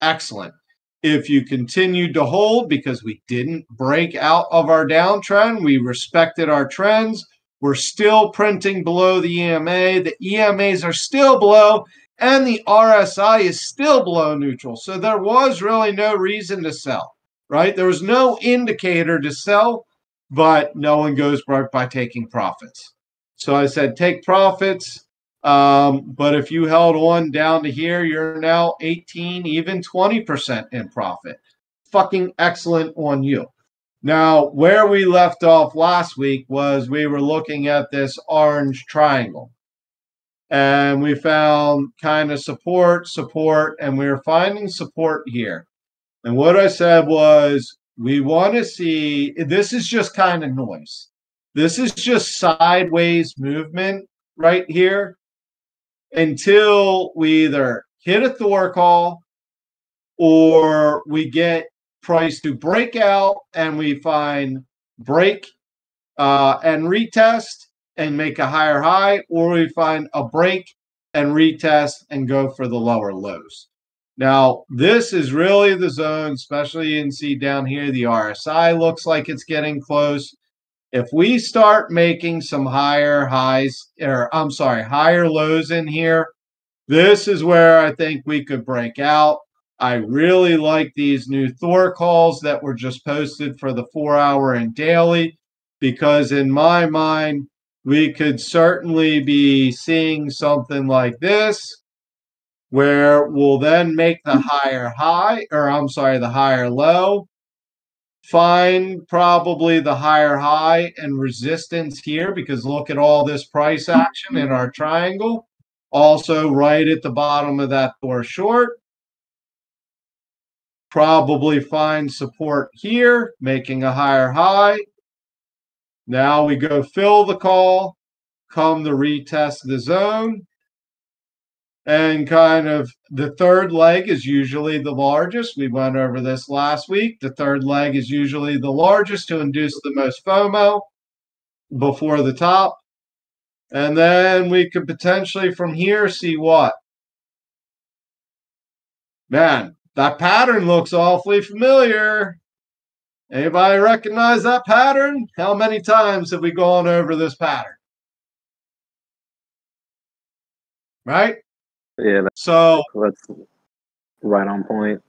Excellent. If you continued to hold because we didn't break out of our downtrend, we respected our trends, we're still printing below the EMA. The EMAs are still below, and the RSI is still below neutral. So there was really no reason to sell, right? There was no indicator to sell, but no one goes broke by taking profits. So I said, take profits. Um, but if you held on down to here, you're now 18, even 20% in profit. Fucking excellent on you. Now, where we left off last week was we were looking at this orange triangle and we found kind of support, support, and we were finding support here. And what I said was, we want to see this is just kind of noise. This is just sideways movement right here until we either hit a Thor call or we get price to break out and we find break uh, and retest and make a higher high, or we find a break and retest and go for the lower lows. Now, this is really the zone, especially you can see down here, the RSI looks like it's getting close. If we start making some higher highs, or I'm sorry, higher lows in here, this is where I think we could break out. I really like these new Thor calls that were just posted for the four hour and daily because, in my mind, we could certainly be seeing something like this where we'll then make the higher high, or I'm sorry, the higher low, find probably the higher high and resistance here because look at all this price action in our triangle. Also, right at the bottom of that Thor short probably find support here, making a higher high. Now we go fill the call, come to retest the zone. And kind of the third leg is usually the largest. We went over this last week. The third leg is usually the largest to induce the most FOMO before the top. And then we could potentially from here see what? Man, that pattern looks awfully familiar. Anybody recognize that pattern? How many times have we gone over this pattern? Right? Yeah, So that's right on point.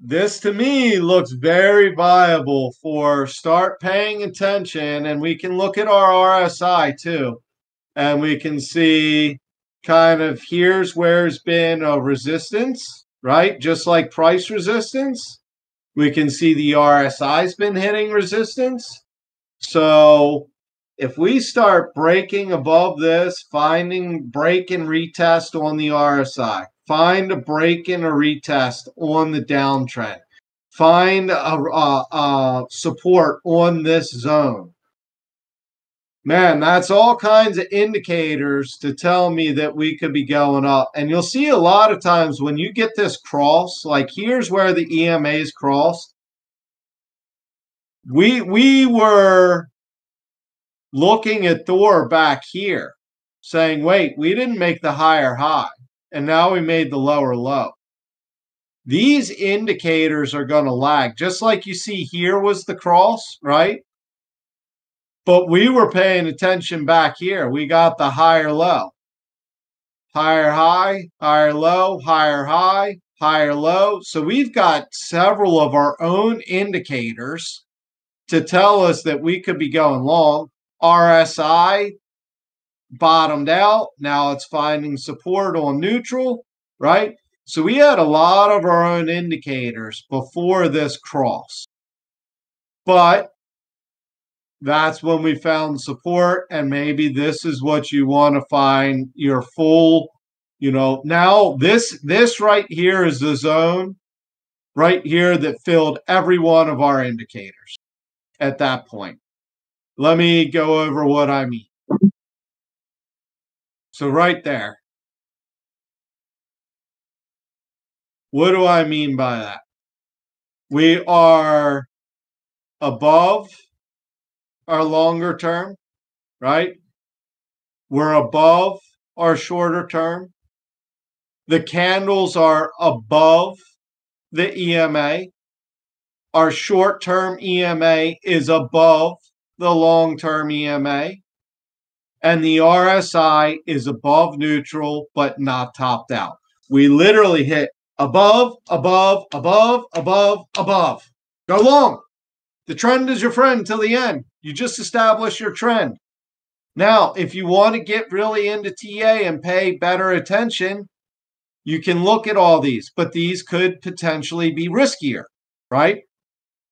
this to me looks very viable for start paying attention and we can look at our RSI too and we can see kind of here's where's been a resistance right? Just like price resistance we can see the RSI's been hitting resistance. So if we start breaking above this finding break and retest on the RSI find a break and a retest on the downtrend find a, a, a support on this zone man that's all kinds of indicators to tell me that we could be going up and you'll see a lot of times when you get this cross like here's where the emas crossed we we were looking at thor back here saying wait we didn't make the higher high and now we made the lower low. These indicators are going to lag, just like you see here was the cross, right? But we were paying attention back here. We got the higher low, higher high, higher low, higher high, higher low. So we've got several of our own indicators to tell us that we could be going long. RSI bottomed out. Now it's finding support on neutral, right? So we had a lot of our own indicators before this cross. But that's when we found support, and maybe this is what you want to find your full, you know. Now this this right here is the zone right here that filled every one of our indicators at that point. Let me go over what I mean. So right there. What do I mean by that? We are above our longer term, right? We're above our shorter term. The candles are above the EMA. Our short term EMA is above the long term EMA and the RSI is above neutral but not topped out. We literally hit above, above, above, above, above. Go long. The trend is your friend till the end. You just establish your trend. Now, if you want to get really into TA and pay better attention, you can look at all these, but these could potentially be riskier, right?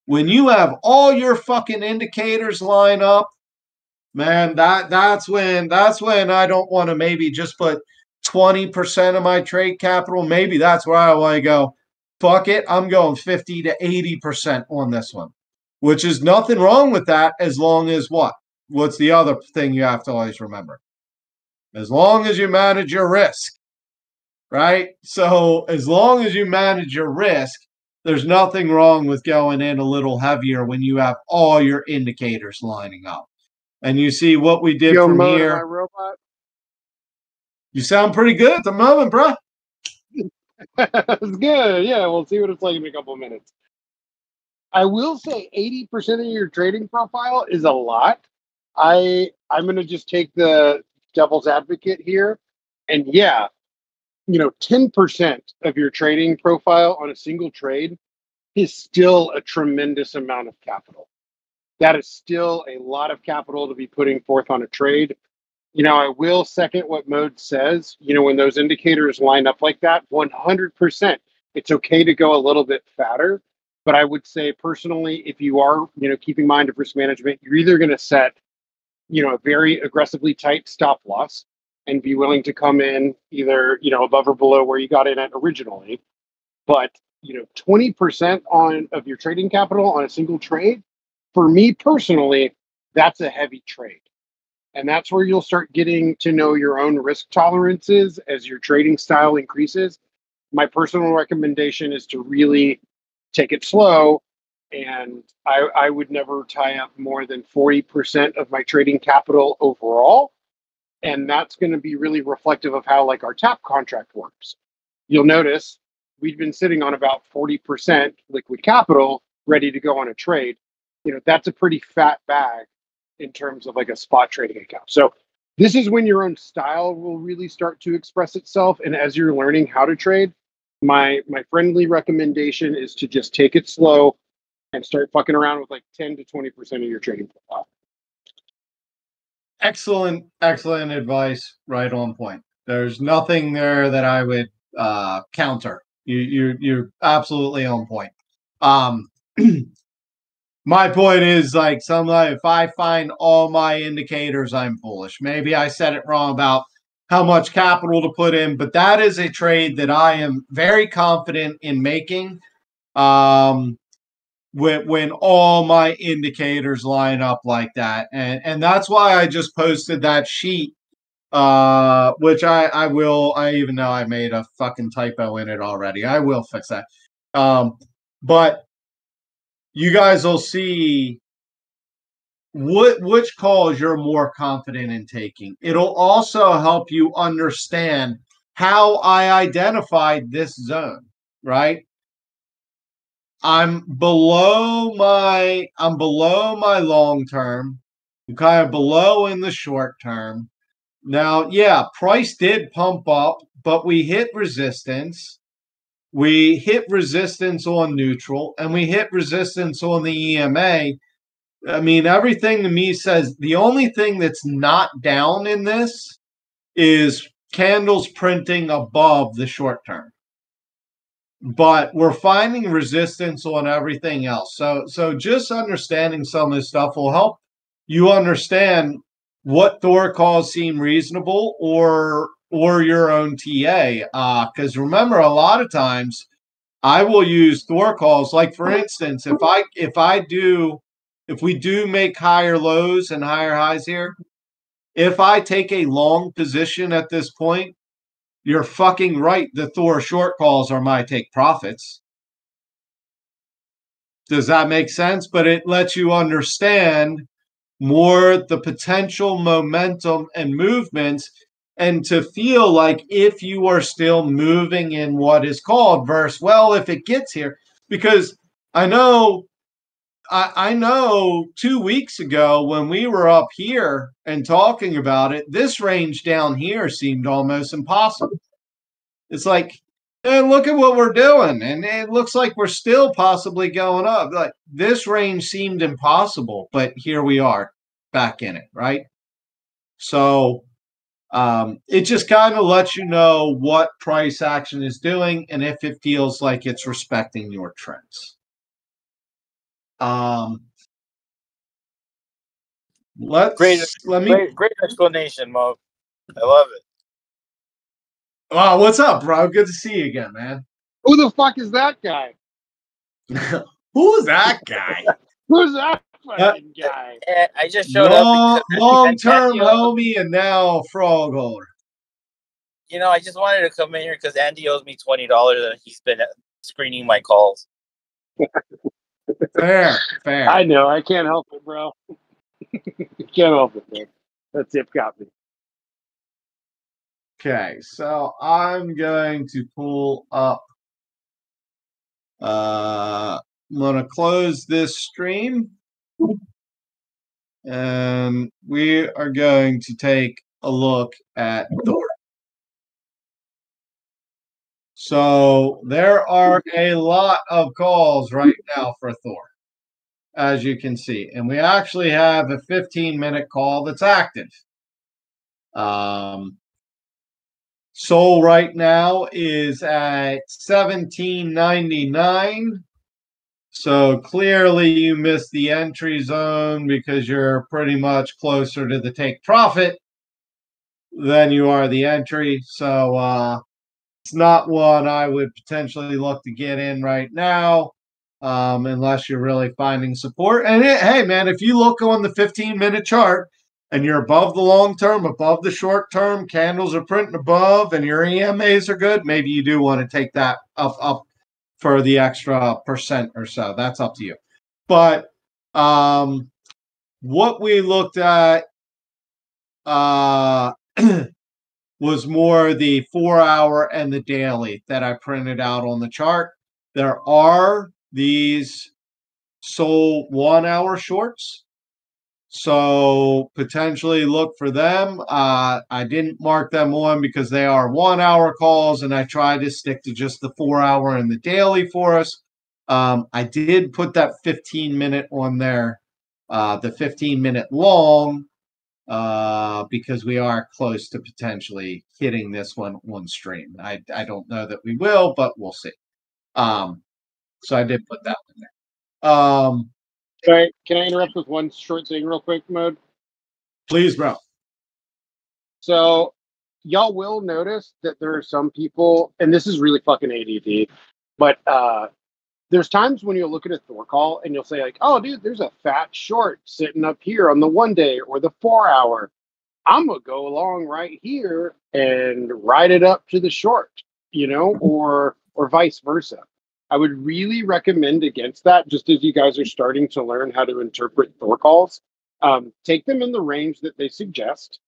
When you have all your fucking indicators line up, man, that that's when that's when I don't want to maybe just put 20% of my trade capital. Maybe that's where I want to go. Fuck it. I'm going 50 to 80% on this one, which is nothing wrong with that as long as what? What's the other thing you have to always remember? As long as you manage your risk, right? So, as long as you manage your risk, there's nothing wrong with going in a little heavier when you have all your indicators lining up. And you see what we did Yo, from Mo, here. You sound pretty good at the moment, bro. [LAUGHS] it's good. Yeah, we'll see what it's like in a couple of minutes. I will say 80% of your trading profile is a lot. I I'm gonna just take the devil's advocate here. And yeah, you know, 10% of your trading profile on a single trade is still a tremendous amount of capital. That is still a lot of capital to be putting forth on a trade. You know, I will second what Mode says. You know, when those indicators line up like that, 100%, it's okay to go a little bit fatter. But I would say personally, if you are, you know, keeping mind of risk management, you're either going to set, you know, a very aggressively tight stop loss and be willing to come in either, you know, above or below where you got in at originally. But, you know, 20% on of your trading capital on a single trade, for me personally, that's a heavy trade. And that's where you'll start getting to know your own risk tolerances as your trading style increases. My personal recommendation is to really take it slow. And I, I would never tie up more than 40% of my trading capital overall. And that's going to be really reflective of how like our tap contract works. You'll notice we've been sitting on about 40% liquid capital ready to go on a trade, you know, that's a pretty fat bag in terms of like a spot trading account. So this is when your own style will really start to express itself. And as you're learning how to trade, my my friendly recommendation is to just take it slow and start fucking around with like 10 to 20% of your trading profile. Excellent, excellent advice. Right on point. There's nothing there that I would uh, counter. You, you, you're absolutely on point. Um, [CLEARS THROAT] my point is like some if I find all my indicators, I'm foolish. Maybe I said it wrong about how much capital to put in, but that is a trade that I am very confident in making. Um, when when all my indicators line up like that, and and that's why I just posted that sheet, uh, which I I will I even know I made a fucking typo in it already. I will fix that. Um, but you guys will see what which calls you're more confident in taking. It'll also help you understand how I identified this zone, right? I'm below my I'm below my long term. I'm kind of below in the short term. Now, yeah, price did pump up, but we hit resistance. We hit resistance on neutral and we hit resistance on the EMA. I mean, everything to me says the only thing that's not down in this is candles printing above the short term but we're finding resistance on everything else. So so just understanding some of this stuff will help you understand what Thor calls seem reasonable or or your own TA. Because uh, remember, a lot of times I will use Thor calls. Like for instance, if I if I do if we do make higher lows and higher highs here, if I take a long position at this point, you're fucking right. The Thor short calls are my take profits. Does that make sense? But it lets you understand more the potential momentum and movements and to feel like if you are still moving in what is called verse well if it gets here because i know I, I know two weeks ago when we were up here and talking about it, this range down here seemed almost impossible. It's like, and look at what we're doing. And it looks like we're still possibly going up. Like this range seemed impossible, but here we are back in it, right? So um, it just kind of lets you know what price action is doing and if it feels like it's respecting your trends. Um, let's Great, let me. great, great explanation, Mo. I love it. Wow, what's up, bro? Good to see you again, man. Who the fuck is that guy? [LAUGHS] [LAUGHS] Who's that guy? Who's that fucking guy? Eh, I just showed long, up. long term Andy- homie and now frog holder. You know, I just wanted to come in here because Andy owes me twenty dollars and he's been screening my calls. [LAUGHS] Fair, fair. I know. I can't help it, bro. [LAUGHS] can't help it, man. That tip got me. Okay, so I'm going to pull up. Uh, I'm going to close this stream. And we are going to take a look at Thor. So there are a lot of calls right now for Thor, as you can see. And we actually have a 15 minute call that's active. Um, Sol right now is at 1799. So clearly you missed the entry zone because you're pretty much closer to the take profit than you are the entry. So uh, it's not one I would potentially look to get in right now um, unless you're really finding support. And it, hey, man, if you look on the 15 minute chart, and you're above the long term, above the short term, candles are printing above, and your EMAs are good, maybe you do want to take that up up for the extra percent or so. That's up to you. But um, what we looked at uh, [CLEARS THROAT] was more the four hour and the daily that I printed out on the chart. There are these Sol one hour shorts. So potentially look for them. Uh, I didn't mark them on because they are one hour calls, and I tried to stick to just the four hour and the daily for us. Um, I did put that 15 minute on there, uh, the 15 minute long, uh, because we are close to potentially hitting this one on stream. I, I don't know that we will, but we'll see. Um, so I did put that one there. Um, Can I can I interrupt with one short thing real quick, mode? please, bro. So y'all will notice that there are some people, and this is really fucking ADD, but uh, there's times when you'll look at a Thor call and you'll say like, "Oh, dude, there's a fat short sitting up here on the one day or the four hour. I'm gonna go along right here and ride it up to the short, you know, or or vice versa." I would really recommend against that, just as you guys are starting to learn how to interpret Thor calls. Um, take them in the range that they suggest.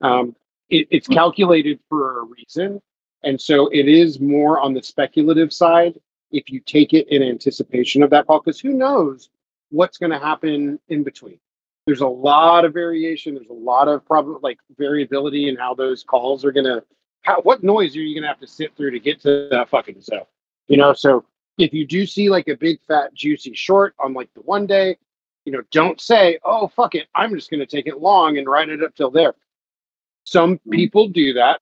Um, it, it's calculated for a reason. And so it is more on the speculative side if you take it in anticipation of that call, because who knows what's going to happen in between. There's a lot of variation. There's a lot of problem like variability in how those calls are going to, how, what noise are you going to have to sit through to get to that fucking zone? You know, so if you do see like a big fat juicy short on like the one day, you know, don't say, oh, fuck it. I'm just going to take it long and ride it up till there. Some hmm. people do that.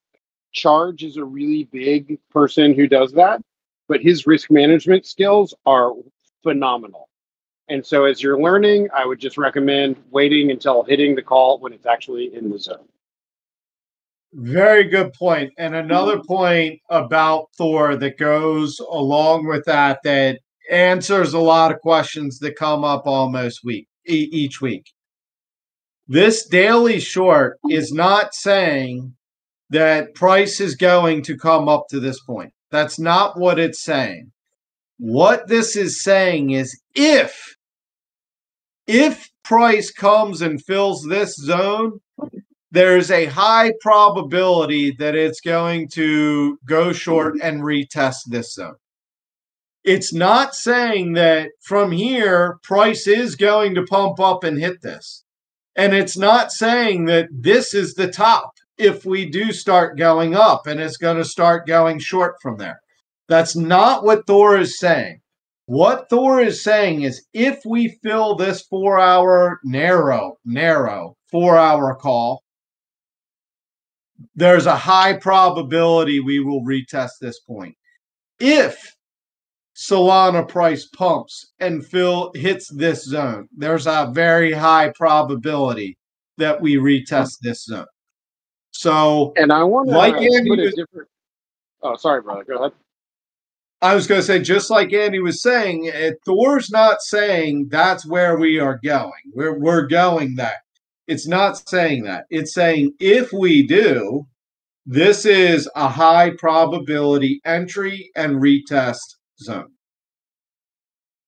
Charge is a really big person who does that, but his risk management skills are phenomenal. And so, as you're learning, I would just recommend waiting until hitting the call when it's actually in the zone. Very good point. And another point about Thor that goes along with that that answers a lot of questions that come up almost week each week. This daily short is not saying that price is going to come up to this point. That's not what it's saying. What this is saying is if if price comes and fills this zone, there's a high probability that it's going to go short and retest this zone. It's not saying that from here, price is going to pump up and hit this. And it's not saying that this is the top if we do start going up and it's going to start going short from there. That's not what Thor is saying. What Thor is saying is if we fill this four hour narrow, narrow four hour call, there's a high probability we will retest this point. If Solana price pumps and fill hits this zone, there's a very high probability that we retest this zone. So, And I want to Like Andy put a was- different. Oh, sorry, brother. Go ahead. I was going to say, just like Andy was saying, eh, Thor's not saying that's where we are going. We're we're going there. It's not saying that. It's saying if we do, this is a high probability entry and retest zone.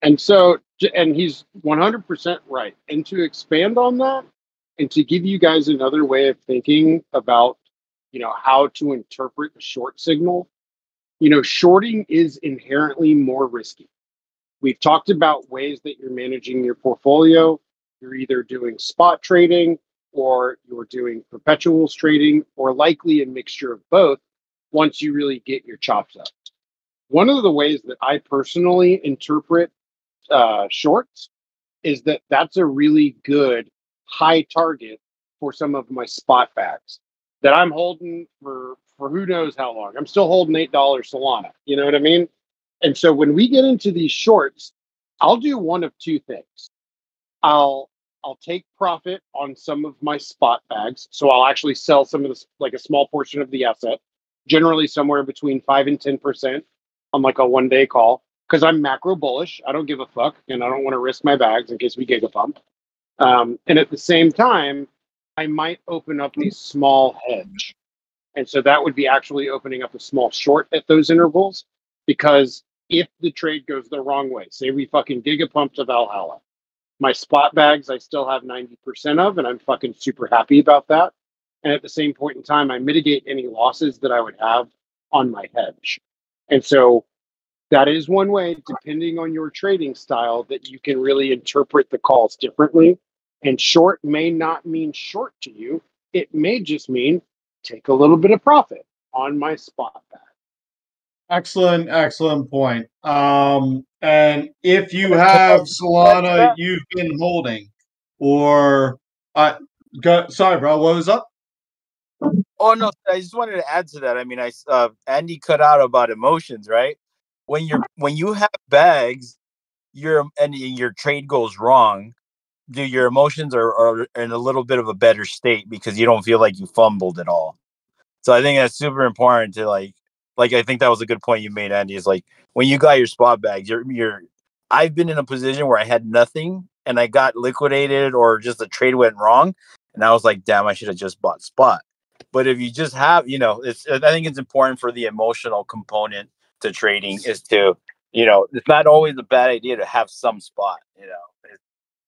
And so, and he's 100% right. And to expand on that and to give you guys another way of thinking about, you know, how to interpret the short signal, you know, shorting is inherently more risky. We've talked about ways that you're managing your portfolio. You're either doing spot trading or you're doing perpetuals trading or likely a mixture of both once you really get your chops up. One of the ways that I personally interpret uh, shorts is that that's a really good high target for some of my spot bags that I'm holding for for who knows how long. I'm still holding eight dollars Solana. You know what I mean? And so when we get into these shorts, I'll do one of two things. I'll I'll take profit on some of my spot bags. So I'll actually sell some of this like a small portion of the asset, generally somewhere between five and ten percent on like a one day call because I'm macro bullish. I don't give a fuck, and I don't want to risk my bags in case we gigapump. Um, and at the same time, I might open up a small hedge, and so that would be actually opening up a small short at those intervals because if the trade goes the wrong way, say we fucking gigapump to Valhalla, my spot bags I still have ninety percent of, and I'm fucking super happy about that. And at the same point in time, I mitigate any losses that I would have on my hedge. And so that is one way, depending on your trading style, that you can really interpret the calls differently. And short may not mean short to you. It may just mean take a little bit of profit on my spot bag. Excellent, excellent point. Um, and if you have Solana you've been holding, or uh, go, sorry, bro, what was up? Oh no, I just wanted to add to that. I mean, I uh, Andy cut out about emotions, right? When you're when you have bags, your and your trade goes wrong, do your emotions are, are in a little bit of a better state because you don't feel like you fumbled at all. So I think that's super important to like like I think that was a good point you made, Andy. Is like when you got your spot bags, you're you're I've been in a position where I had nothing and I got liquidated or just the trade went wrong. And I was like, damn, I should have just bought spot. But if you just have, you know, it's I think it's important for the emotional component to trading is to, you know, it's not always a bad idea to have some spot, you know,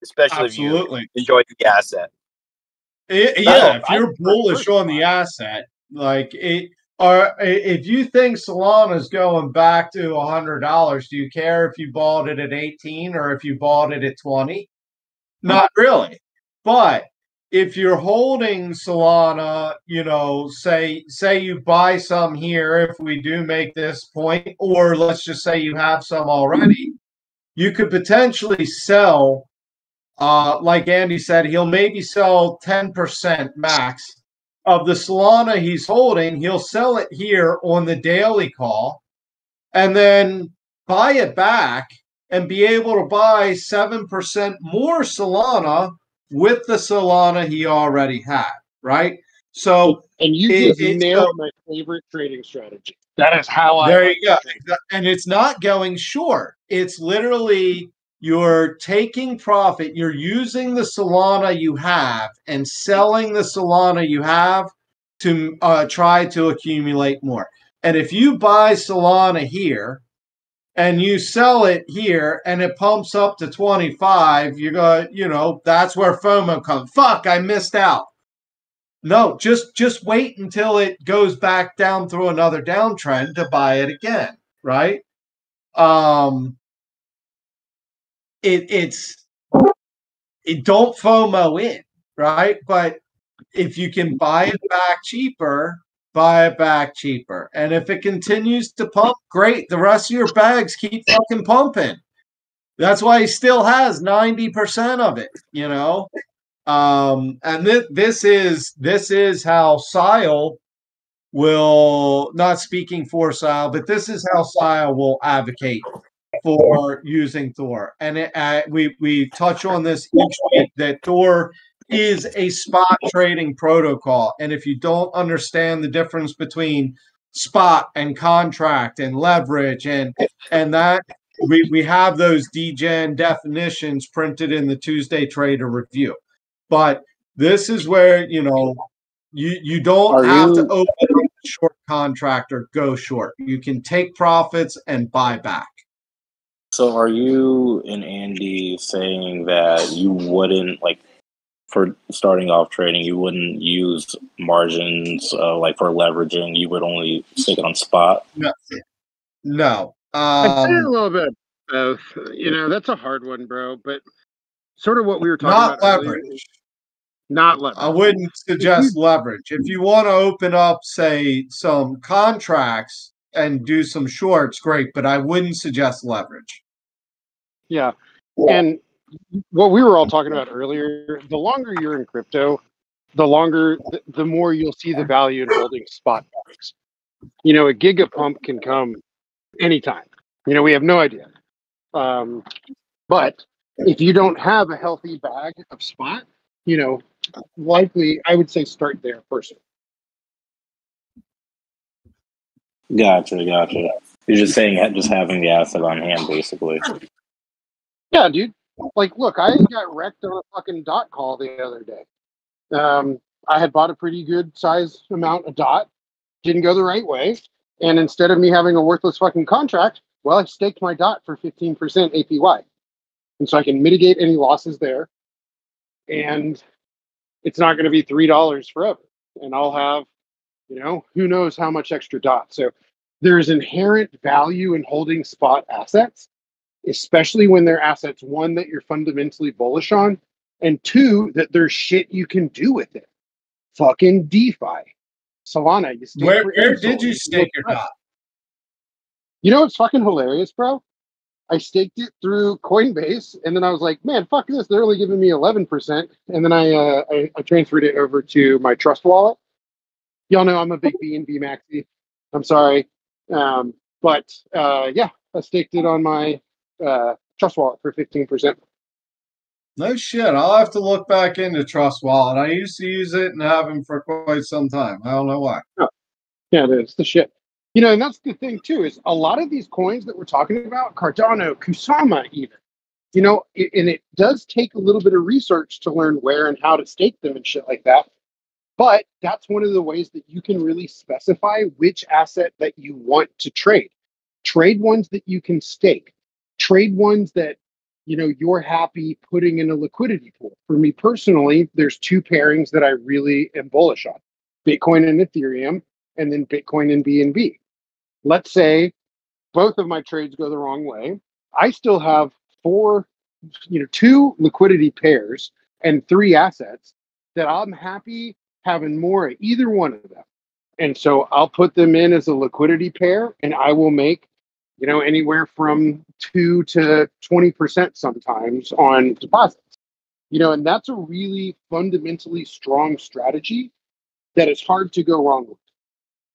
especially Absolutely. if you enjoy the asset. I- yeah, if you're bullish on the asset, like it, or if you think Solana's going back to a hundred dollars, do you care if you bought it at eighteen or if you bought it at twenty? Not really. But if you're holding Solana, you know, say say you buy some here if we do make this point, or let's just say you have some already, you could potentially sell uh, like Andy said, he'll maybe sell 10% max of the Solana he's holding. He'll sell it here on the daily call and then buy it back and be able to buy 7% more Solana with the Solana he already had, right? So And you It- just it's nailed go- my favorite trading strategy. That is how I. there you go. to. And it's not going short. It's literally you're taking profit. You're using the Solana you have and selling the Solana you have to uh, try to accumulate more. And if you buy Solana here and you sell it here and it pumps up to 25, you're going, you know, that's where FOMO comes. Fuck, I missed out. No, just just wait until it goes back down through another downtrend to buy it again, right? Um it it's it don't FOMO in, right? But if you can buy it back cheaper, buy it back cheaper. And if it continues to pump, great. The rest of your bags keep fucking pumping. That's why he still has 90% of it, you know? Um, and this this is this is how Sile will not speaking for Sile, but this is how Sile will advocate for using Thor. And it, uh, we we touch on this each week that Thor is a spot trading protocol, and if you don't understand the difference between spot and contract and leverage and and that we we have those DGen definitions printed in the Tuesday Trader Review. But this is where you know you you don't Are have to open up a short contract or go short. You can take profits and buy back. So are you and Andy saying that you wouldn't like for starting off trading, you wouldn't use margins uh, like for leveraging. You would only stick on spot. No, no. I'd say a Um, little bit of both. You know, that's a hard one, bro. But sort of what we were talking not about. earlier, leverage. Not leverage. I wouldn't suggest leverage. If you want to open up, say, some contracts and do some shorts, great, but I wouldn't suggest leverage. Yeah. And what we were all talking about earlier, the longer you're in crypto, the longer, the more you'll see the value in holding spot bags. You know, a giga pump can come anytime. You know, we have no idea. Um, but if you don't have a healthy bag of spot, you know, likely I would say start there first. Gotcha, gotcha. You're just saying just having the asset on hand, basically. Yeah, dude. Like, look, I got wrecked on a fucking dot call the other day. Um, I had bought a pretty good size amount of dot, didn't go the right way, and instead of me having a worthless fucking contract, well, I staked my dot for 15% APY. And so I can mitigate any losses there. And it's not going to be $3 forever. And I'll have, you know, who knows how much extra dot. So there is inherent value in holding spot assets, especially when they're assets one that you're fundamentally bullish on, and two that there's shit you can do with it. Fucking DeFi, Solana. You Where where did you stake your dot? You know what's fucking hilarious, bro? I staked it through Coinbase, and then I was like, "Man, fuck this! They're only giving me eleven percent." And then I, uh, I I transferred it over to my Trust wallet. Y'all know I'm a big BNB maxi. I'm sorry, um, but uh, yeah, I staked it on my uh, Trust wallet for fifteen percent. No shit. I'll have to look back into Trust Wallet. I used to use it and have them for quite some time. I don't know why. Yeah, it is the shit. You know, and that's the thing too is a lot of these coins that we're talking about, Cardano, Kusama, even. You know, it, and it does take a little bit of research to learn where and how to stake them and shit like that. But that's one of the ways that you can really specify which asset that you want to trade. Trade ones that you can stake. Trade ones that you know you're happy putting in a liquidity pool. For me personally, there's two pairings that I really am bullish on: Bitcoin and Ethereum, and then Bitcoin and BNB. Let's say both of my trades go the wrong way. I still have four, you know, two liquidity pairs and three assets that I'm happy having more of either one of them. And so I'll put them in as a liquidity pair and I will make, you know, anywhere from two to 20% sometimes on deposits. You know, and that's a really fundamentally strong strategy that is hard to go wrong with.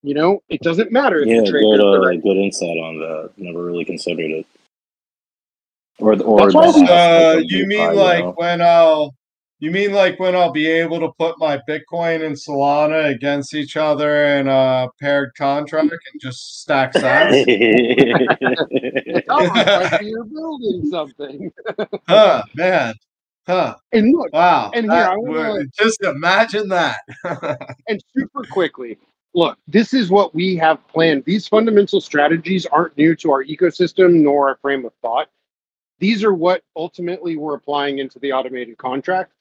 You know, it doesn't matter if Yeah, the good, the uh, right. good insight on that. Never really considered it. Or, the- or That's why Uh, you DeFi, mean you like know? when I'll you mean like when I'll be able to put my Bitcoin and Solana against each other in a paired contract and just stack sats? It sounds like [LAUGHS] you're building something. [LAUGHS] huh, man. Huh. And look, Wow. And here, that I wanna- just imagine that. [LAUGHS] and super quickly, look, this is what we have planned. These fundamental strategies aren't new to our ecosystem nor our frame of thought. These are what ultimately we're applying into the automated contract.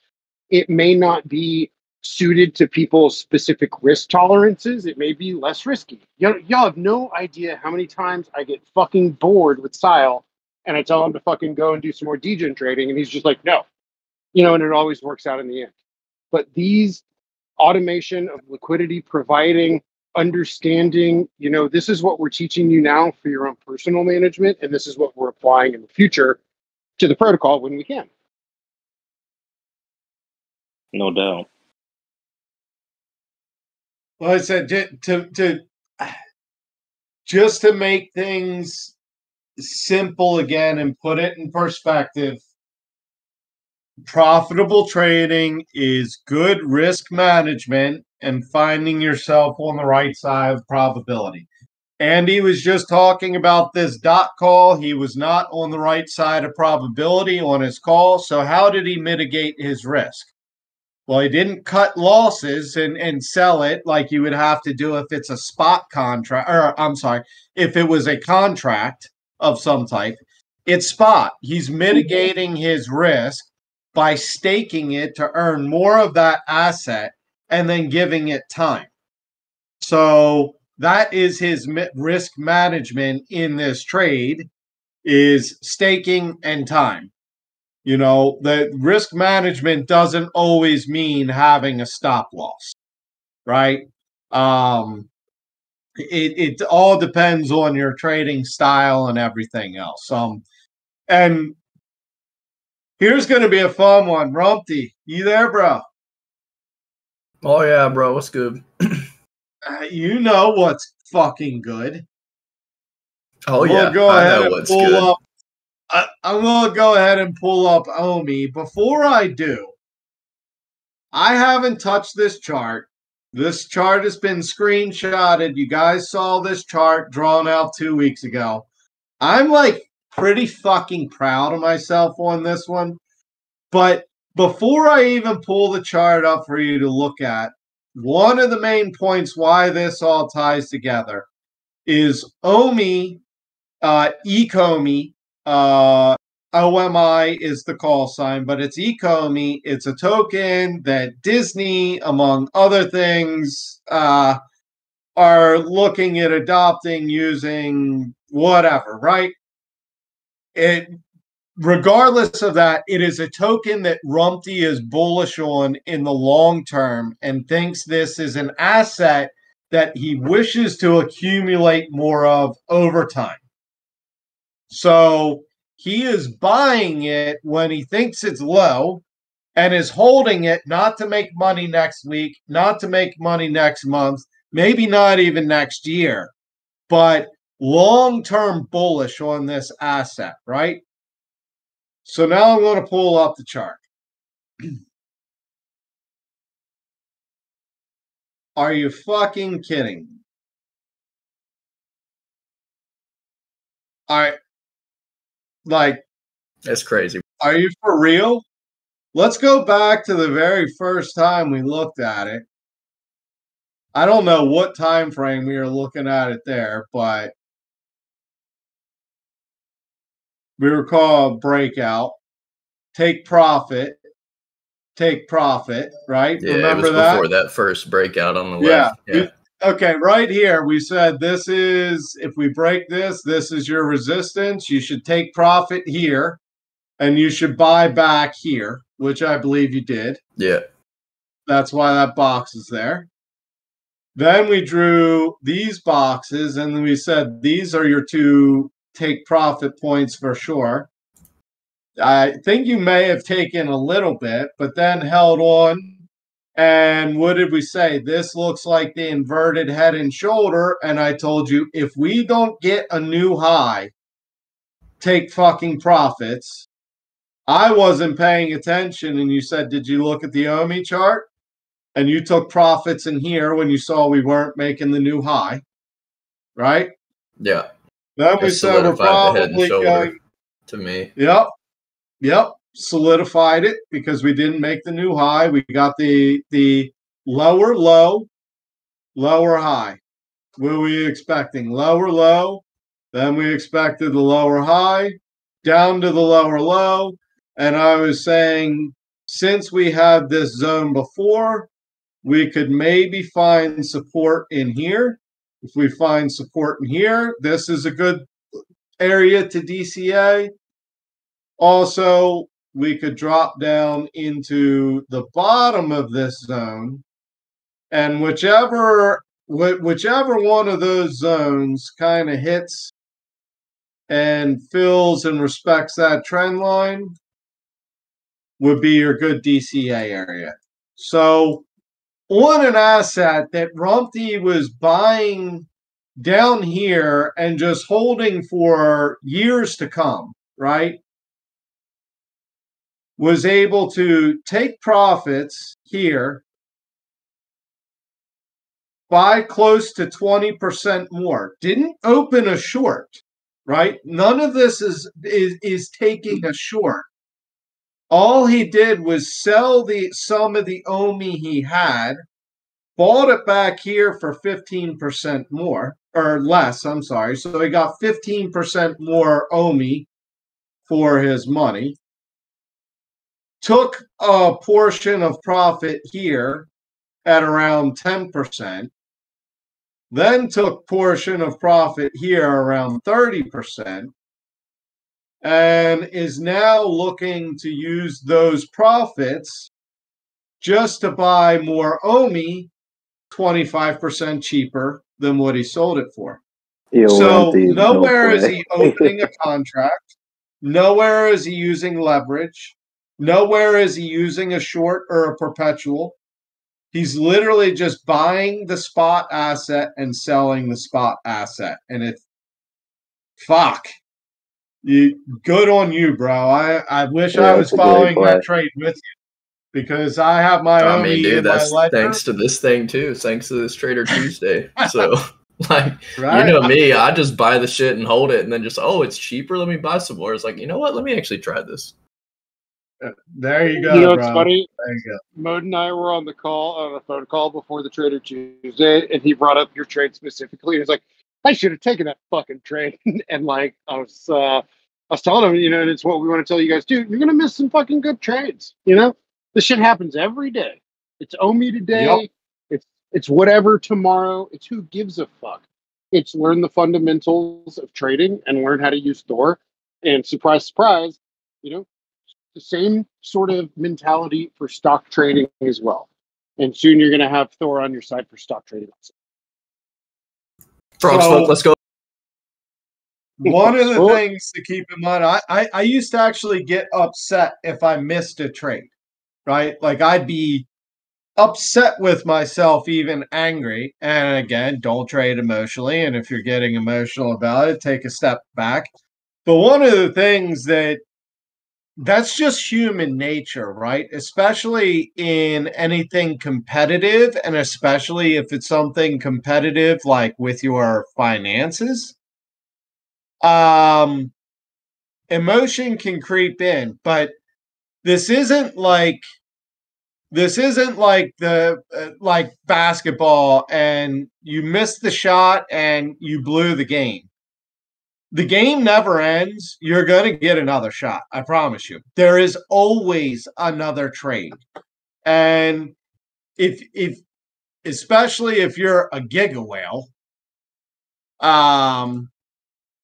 It may not be suited to people's specific risk tolerances. It may be less risky. Y'all, y'all have no idea how many times I get fucking bored with Sile and I tell him to fucking go and do some more degen trading, and he's just like, no. You know, and it always works out in the end. But these automation of liquidity providing understanding you know this is what we're teaching you now for your own personal management and this is what we're applying in the future to the protocol when we can no doubt. Well, I said to, to [SIGHS] just to make things simple again and put it in perspective. Profitable trading is good risk management and finding yourself on the right side of probability. Andy was just talking about this dot call. He was not on the right side of probability on his call. So, how did he mitigate his risk? Well, he didn't cut losses and, and sell it like you would have to do if it's a spot contract, or I'm sorry, if it was a contract of some type. It's spot. He's mhm. mitigating his risk by staking it to earn more of that asset and then giving it time. So that is his risk management in this trade is staking and time. You know, the risk management doesn't always mean having a stop loss, right? Um, it, it all depends on your trading style and everything else. Um, and here's going to be a fun one. Rumpty, you there, bro? Oh yeah, bro. What's good? [CLEARS THROAT] Uh, you know what's fucking good. Oh I'm yeah, go I ahead know and what's pull good. up. I, I'm gonna go ahead and pull up Omi. Before I do, I haven't touched this chart. This chart has been screenshotted. You guys saw this chart drawn out two weeks ago. I'm like pretty fucking proud of myself on this one. But before I even pull the chart up for you to look at, one of the main points why this all ties together is OMI, uh, ECOMI, uh, OMI is the call sign, but it's ECOMI. It's a token that Disney, among other things, uh, are looking at adopting using whatever, right? It regardless of that, it is a token that Rumpty is bullish on in the long term and thinks this is an asset that he wishes to accumulate more of over time. So he is buying it when he thinks it's low and is holding it not to make money next week, not to make money next month, maybe not even next year, but long term bullish on this asset, right? So now I'm going to pull up the chart. [CLEARS THROAT] Are you fucking kidding? All right. Like, That's crazy. are you for real? Let's go back to the very first time we looked at it. I don't know what time frame we were looking at it there, but we were called breakout, take profit, take profit, right? Yeah, Remember it was that? before that first breakout on the Yeah, left. Yeah. Okay, right here we said this is if we break this, this is your resistance. You should take profit here and you should buy back here, which I believe you did. Yeah. That's why that box is there. Then we drew these boxes and then we said these are your two take profit points for sure. I think you may have taken a little bit, but then held on. And what did we say? This looks like the inverted head and shoulder. And I told you if we don't get a new high, take fucking profits. I wasn't paying attention. And you said, Did you look at the OMI chart? And you took profits in here when you saw we weren't making the new high, right? Yeah. Then we said we're solidified the head and probably shoulder. going. To me. Yep. Yep. Solidified it because we didn't make the new high. We got the the lower low, lower high. Were we expecting? Lower low. Then we expected the lower high, down to the lower low. And I was saying, since we had this zone before, we could maybe find support in here. If we find support in here, this is a good area to DCA. Also, we could drop down into the bottom of this zone, and whichever wh- whichever one of those zones kind of hits and fills and respects that trend line would be your good DCA area. So, on an asset that Rumpty was buying down here and just holding for years to come, right? Was able to take profits here, buy close to 20% more. Didn't open a short, right? None of this is is, is taking a short. All he did was sell the some of the OMI he had, bought it back here for 15% more or less, I'm sorry. So he got 15% more OMI for his money. Took a portion of profit here at around 10%. Then took portion of profit here around 30% and is now looking to use those profits just to buy more OMI 25% cheaper than what he sold it for. So nowhere no is he opening a [LAUGHS] contract. Nowhere is he using leverage. Nowhere is he using a short or a perpetual. He's literally just buying the spot asset and selling the spot asset. And it fuck. You good on you, bro. I, I wish Yeah, I was it's following that trade with you. Because I have my I own mean, dude, that's thanks to this thing too. Thanks to this Trader Tuesday. [LAUGHS] So, [LAUGHS] like, right? you know me, I just buy the shit and hold it, and then just oh, it's cheaper. Let me buy some more. It's like you know what? Let me actually try this. There you go, you know bro. funny? There you go. Mode and I were on the call on a phone call before the Trader Tuesday, and he brought up your trade specifically. He's like, "I should have taken that fucking trade." [LAUGHS] and like, I was, uh, I was telling him, you know, and it's what we want to tell you guys too. You're gonna miss some fucking good trades. You know, this shit happens every day. It's OMI today. Yep. It's It's whatever tomorrow. It's who gives a fuck. It's learn the fundamentals of trading and learn how to use Thor. And surprise, surprise, you know, the same sort of mentality for stock trading as well. And soon you're going to have Thor on your side for stock trading. Also. Frog So- smoke, let's go. One of the things to keep in mind, I, I I used to actually get upset if I missed a trade, right? Like I'd be upset with myself, even angry. And again, don't trade emotionally. And if you're getting emotional about it, take a step back. But one of the things that that's just human nature, right? Especially in anything competitive, and especially if it's something competitive like with your finances um emotion can creep in but this isn't like this isn't like the uh, like basketball and you missed the shot and you blew the game the game never ends you're going to get another shot i promise you there is always another trade and if if especially if you're a giga whale um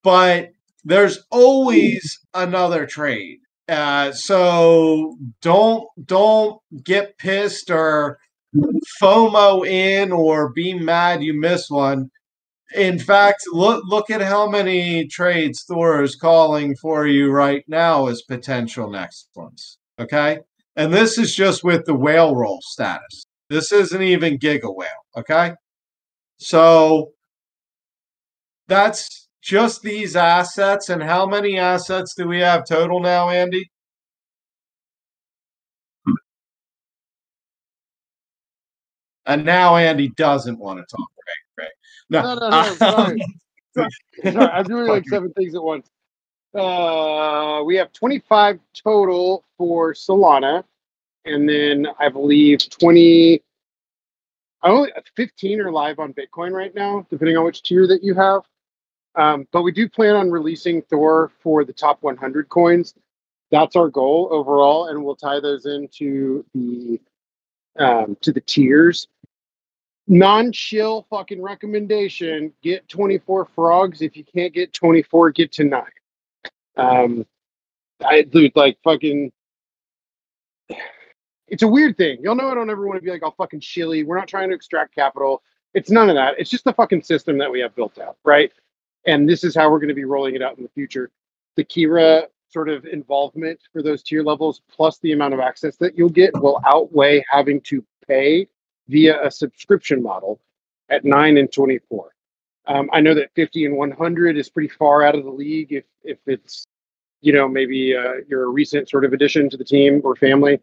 but there's always another trade. Uh, so don't don't get pissed or FOMO in or be mad you miss one. In fact, look look at how many trades Thor is calling for you right now as potential next ones. Okay, and this is just with the whale roll status. This isn't even giga whale. Okay, so that's just these assets. And how many assets do we have total now, Andy? And now Andy doesn't want to talk. Right, right. No, no, no, sorry. [LAUGHS] um, Sorry, I'm doing like seven things at once. Uh, we have 25 total for Solana, and then I believe 20. I only 15 are live on Bitcoin right now, depending on which tier that you have. Um, but we do plan on releasing Thor for the top 100 coins. That's our goal overall, and we'll tie those into the um, to the tiers non-chill fucking recommendation get 24 frogs. If you can't get 24 get to 9 um i dude like fucking it's a weird thing. You'll know i don't ever want to be like all fucking shilly. We're not trying to extract capital. It's none of that. It's just the fucking system that we have built out right? And this is how we're going to be rolling it out in the future. The kira sort of involvement for those tier levels plus the amount of access that you'll get will outweigh having to pay via a subscription model at 9 and 24. Um, I know that 50 and 100 is pretty far out of the league if, if it's, you know, maybe uh, you're a recent sort of addition to the team or family,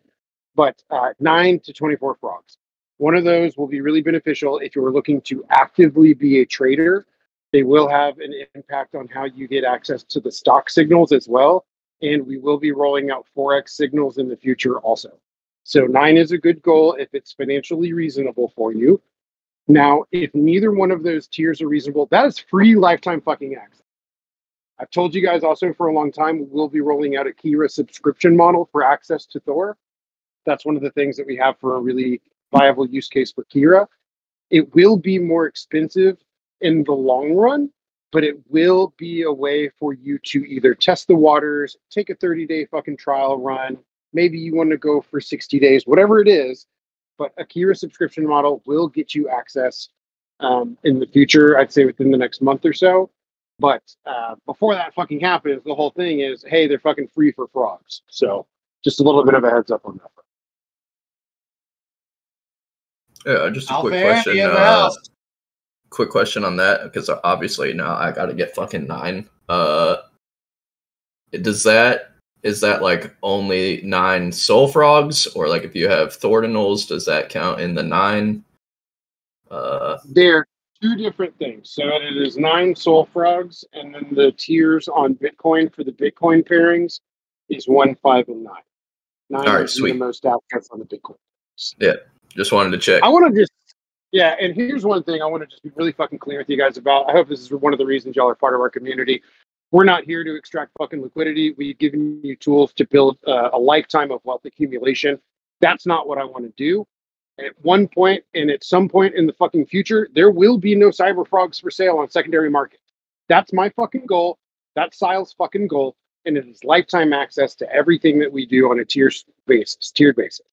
but uh, 9 to 24 frogs. One of those will be really beneficial if you're looking to actively be a trader. They will have an impact on how you get access to the stock signals as well. And we will be rolling out Forex signals in the future also. So nine is a good goal if it's financially reasonable for you. Now, if neither one of those tiers are reasonable, that is free lifetime fucking access. I've told you guys also for a long time, we'll be rolling out a Kira subscription model for access to Thor. That's one of the things that we have for a really viable use case for Kira. It will be more expensive in the long run, but it will be a way for you to either test the waters, take a 30 day fucking trial run, maybe you want to go for 60 days, whatever it is. But a Kira subscription model will get you access um, in the future, I'd say within the next month or so. But uh, before that fucking happens, the whole thing is, hey, they're fucking free for frogs. So just a little bit of a heads up on that. Yeah, just a Alpha quick question. Uh, quick question on that because obviously now I got to get fucking nine. Uh, does that is that like only nine Sol frogs, or like if you have Thordinals, does that count in the nine? Uh, They're two different things. So it is nine Sol frogs, and then the tiers on Bitcoin for the Bitcoin pairings is one, five, and nine. Nine All right, is sweet. the most access on the Bitcoin. Yeah just wanted to check. I want to just, yeah, and here's one thing I want to just be really fucking clear with you guys about. I hope this is one of the reasons y'all are part of our community. We're not here to extract fucking liquidity. We've given you tools to build uh, a lifetime of wealth accumulation. That's not what I want to do. at one point and at some point in the fucking future, there will be no cyber frogs for sale on secondary market. That's my fucking goal. That's Sile's fucking goal. And it is lifetime access to everything that we do on a tier basis, tiered basis.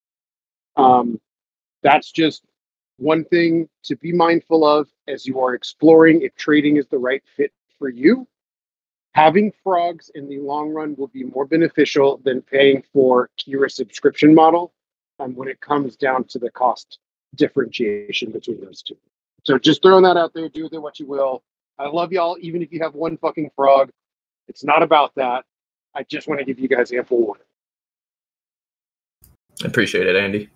Um, that's just one thing to be mindful of as you are exploring if trading is the right fit for you. Having frogs in the long run will be more beneficial than paying for Kira subscription model um, when it comes down to the cost differentiation between those two. So just throwing that out there, do with it what you will. I love y'all, even if you have one fucking frog. It's not about that. I just want to give you guys ample warning. I Appreciate it, Andy.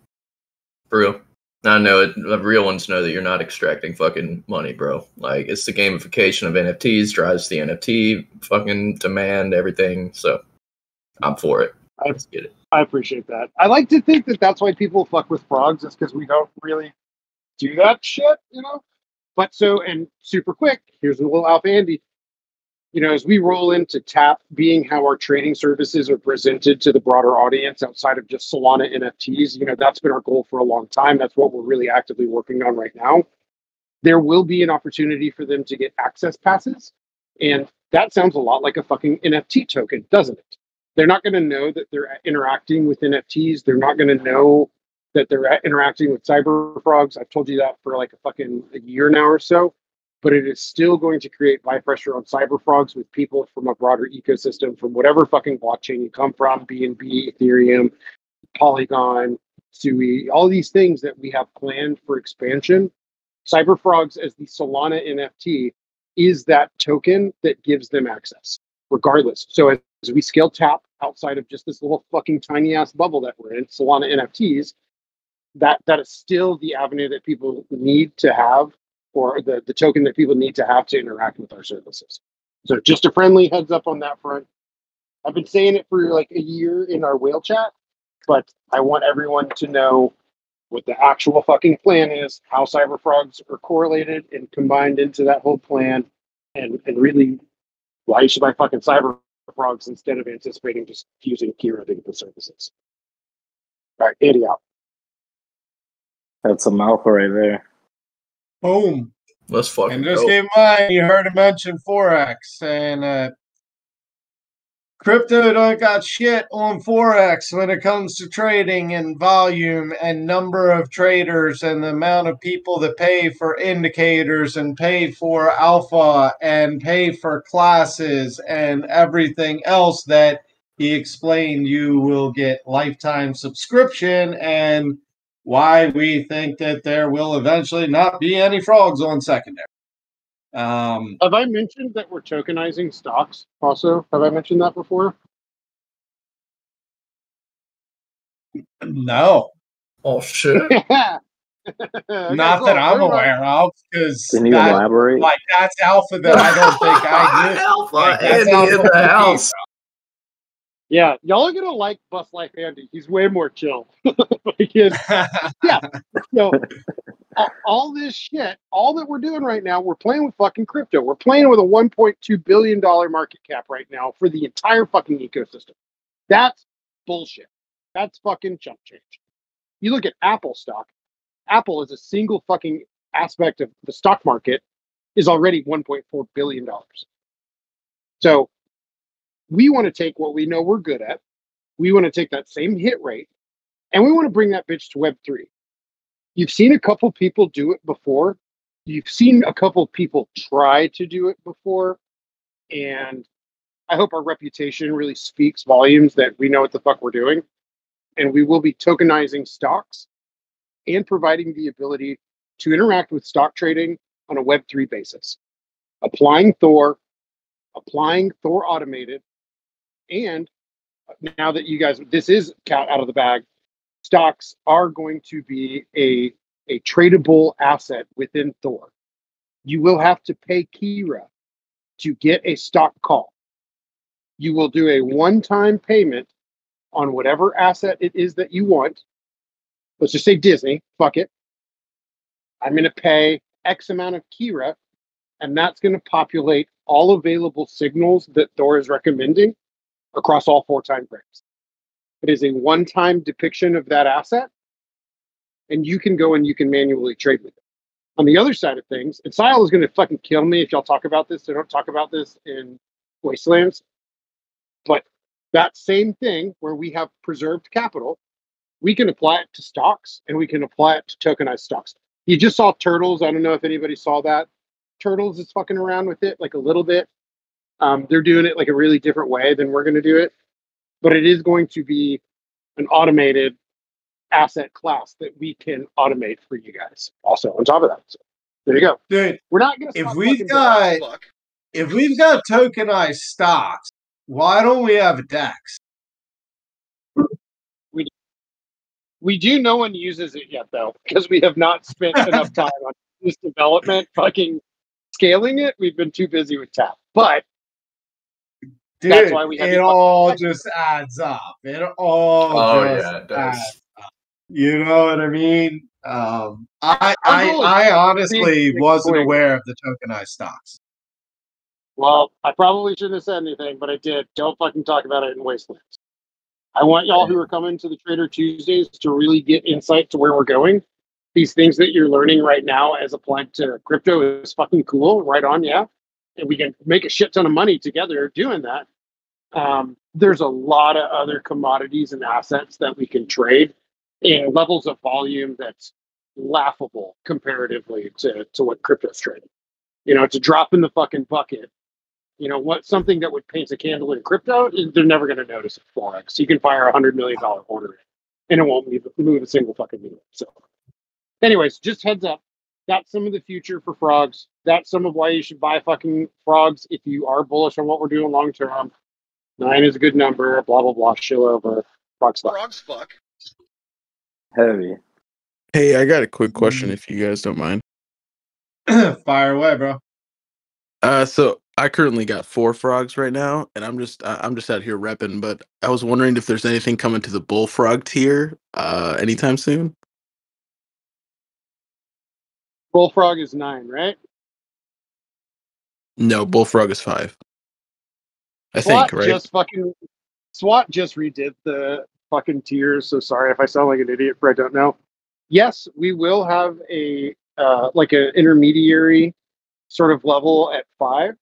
For real. I know it, the real ones know that you're not extracting fucking money, bro. Like it's the gamification of NFTs drives the NFT fucking demand, everything. So I'm for it. I, Let's get it. I appreciate that. I like to think that that's why people fuck with frogs, is because we don't really do that shit, you know? But so, and super quick, here's a little Alpha Andy. You know, as we roll into TAP being how our trading services are presented to the broader audience outside of just Solana NFTs, you know, that's been our goal for a long time. That's what we're really actively working on right now. There will be an opportunity for them to get access passes. And that sounds a lot like a fucking NFT token, doesn't it? They're not going to know that they're interacting with NFTs. They're not going to know that they're interacting with cyber frogs. I've told you that for like a fucking a year now or so, but it is still going to create buy pressure on cyber frogs with people from a broader ecosystem, from whatever fucking blockchain you come from, BNB, Ethereum, Polygon, Sui, all these things that we have planned for expansion. Cyber frogs as the Solana NFT is that token that gives them access, regardless. So as, as we scale tap outside of just this little fucking tiny ass bubble that we're in, Solana NFTs, that that is still the avenue that people need to have or the, the token that people need to have to interact with our services. So just a friendly heads up on that front. I've been saying it for like a year in our whale chat, but I want everyone to know what the actual fucking plan is, how cyber frogs are correlated and combined into that whole plan, and and really why you should buy fucking cyber frogs instead of anticipating just using Kira the services. All right, Andy out. That's a mouthful right there. Boom. Let's fucking And just go. mind, you heard him mention Forex and uh, crypto don't got shit on Forex when it comes to trading and volume and number of traders and the amount of people that pay for indicators and pay for alpha and pay for classes and everything else that he explained you will get lifetime subscription and why we think that there will eventually not be any frogs on secondary. Um, Have I mentioned that we're tokenizing stocks also? Have I mentioned that before? no, Oh shit. [LAUGHS] not that I'm aware of, because Can you elaborate? like that's alpha that I don't think I [LAUGHS] do. Alpha Like, that's Andy alpha in for the me, house. Yeah, y'all are gonna like Bus Life Andy. He's way more chill. [LAUGHS] Like, his- [LAUGHS] so all this shit, all that we're doing right now, we're playing with fucking crypto. We're playing with a 1.2 billion dollar market cap right now for the entire fucking ecosystem. That's bullshit. That's fucking chump change. You look at Apple stock. Apple is a single fucking aspect of the stock market is already 1.4 billion dollars. So we want to take what we know we're good at. We want to take that same hit rate and we want to bring that bitch to Web3. You've seen a couple people do it before. You've seen a couple people try to do it before. And I hope our reputation really speaks volumes that we know what the fuck we're doing. And we will be tokenizing stocks and providing the ability to interact with stock trading on a Web3 basis. Applying Thor, applying Thor automated, and now that you guys, this is cat out of the bag, stocks are going to be a, a tradable asset within Thor. You will have to pay Kira to get a stock call. You will do a one time payment on whatever asset it is that you want. Let's just say Disney, fuck it. I'm going to pay X amount of Kira, and that's going to populate all available signals that Thor is recommending across all four time frames. It is a one time depiction of that asset. and you can go and you can manually trade with it. On the other side of things, and Sile is going to fucking kill me if y'all talk about this. They don't talk about this in Wastelands, but that same thing where we have preserved capital, we can apply it to stocks and we can apply it to tokenized stocks. You just saw Turtles. I don't know if anybody saw that. Turtles is fucking around with it like a little bit. Um, they're doing it like a really different way than we're going to do it, but it is going to be an automated asset class that we can automate for you guys. Also, on top of that, so there you go. Dude, We're not going to. if we've got if we've got tokenized stocks, why don't we have a DEX? we do. No one uses it yet though, because we have not spent [LAUGHS] enough time on this development, fucking scaling it. We've been too busy with tap, but Dude, That's why we have it all fucking- just adds up. It all Oh just yeah, it does. adds up. You know what I mean? Um, I I, I honestly wasn't aware of the tokenized stocks. Well, I probably shouldn't have said anything, but I did. Don't fucking talk about it in Wastelands. I want y'all who are coming to the Trader Tuesdays to really get insight to where we're going. These things that you're learning right now as applied to crypto is fucking cool. Right on, yeah. And we can make a shit ton of money together doing that. Um, there's a lot of other commodities and assets that we can trade in levels of volume that's laughable comparatively to, to what crypto's trading. You know, it's a drop in the fucking bucket you know what something that would paint a candle in crypto they're never going to notice it forex you can fire a hundred million dollar order and it won't move, move a single fucking needle so anyways just heads up that's some of the future for frogs that's some of why you should buy fucking frogs if you are bullish on what we're doing long term nine is a good number blah blah blah shill over frog stuff Frogs fuck. Heavy. Hey, I got a quick question if you guys don't mind. [CLEARS THROAT] Fire away, bro. Uh, so I currently got four frogs right now, and I'm just I- I'm just out here repping. But I was wondering if there's anything coming to the bullfrog tier uh anytime soon. Bullfrog is nine right No, bullfrog is five. I SWAT think right. just fucking SWAT just redid the fucking tiers. So sorry if I sound like an idiot for I don't know. Yes, we will have a uh, like an intermediary sort of level at five.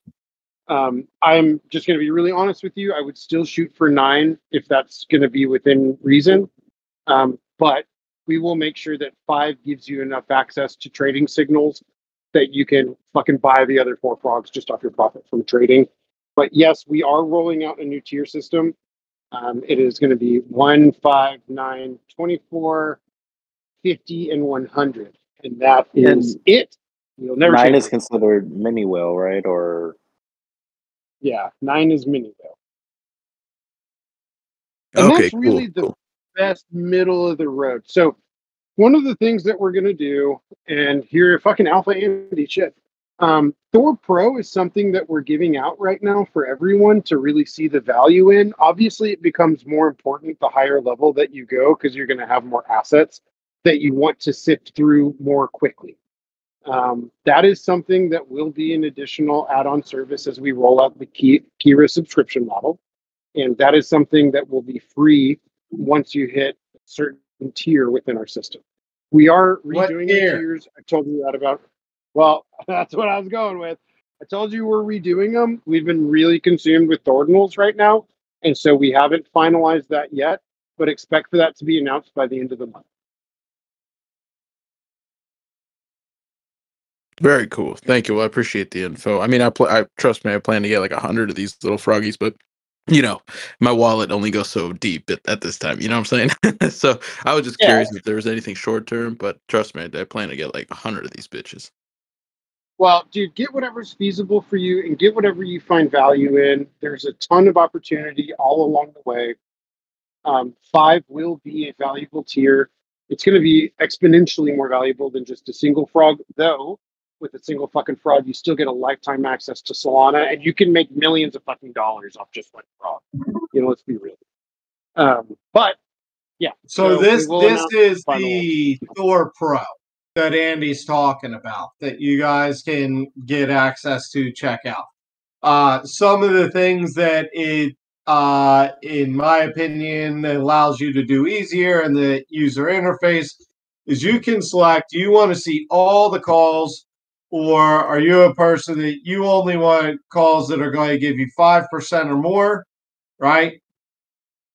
Um, I'm just going to be really honest with you. I would still shoot for nine if that's going to be within reason. Um, but we will make sure that five gives you enough access to trading signals that you can fucking buy the other four frogs just off your profit from trading. But yes, we are rolling out a new tier system. Um, it is going to be 1, 5, 9, 24, 50, and 100. And that is And it. You'll never Nine is it. considered mini whale, right? Or Yeah, 9 is mini, though. And Okay, that's really cool, the cool. Best middle of the road. So, one of the things that we're going to do, and here, fucking Alpha Andy shit. Um, Thor Pro is something that we're giving out right now for everyone to really see the value in. Obviously, it becomes more important the higher level that you go because you're going to have more assets that you want to sift through more quickly. Um, that is something that will be an additional add-on service as we roll out the Ki- Kira subscription model, and that is something that will be free once you hit a certain tier within our system. We are redoing the tiers. I told you that about. Well, [LAUGHS] that's what I was going with. I told you we're redoing them. We've been really consumed with ordinals right now, and so we haven't finalized that yet. But expect for that to be announced by the end of the month. Very cool. Thank you. Well, I appreciate the info. I mean, I, pl- I trust me. I plan to get like a hundred of these little froggies, but you know, my wallet only goes so deep at, at this time. You know what I'm saying? [LAUGHS] so I was just Yeah. curious if there was anything short term, but trust me, I, plan to get like a hundred of these bitches. Well, dude, get whatever's feasible for you and get whatever you find value in. There's a ton of opportunity all along the way. Um, five will be a valuable tier. It's going to be exponentially more valuable than just a single frog, though. With a single fucking frog, you still get a lifetime access to Solana, and you can make millions of fucking dollars off just one frog. You know, let's be real. Um, but yeah, So, So this this is final- the Thor Pro that Andy's talking about that you guys can get access to check out. Uh, some of the things that it, uh, in my opinion, allows you to do easier in the user interface is you can select you want to see all the calls or are you a person that you only want calls that are going to give you 5% or more, right?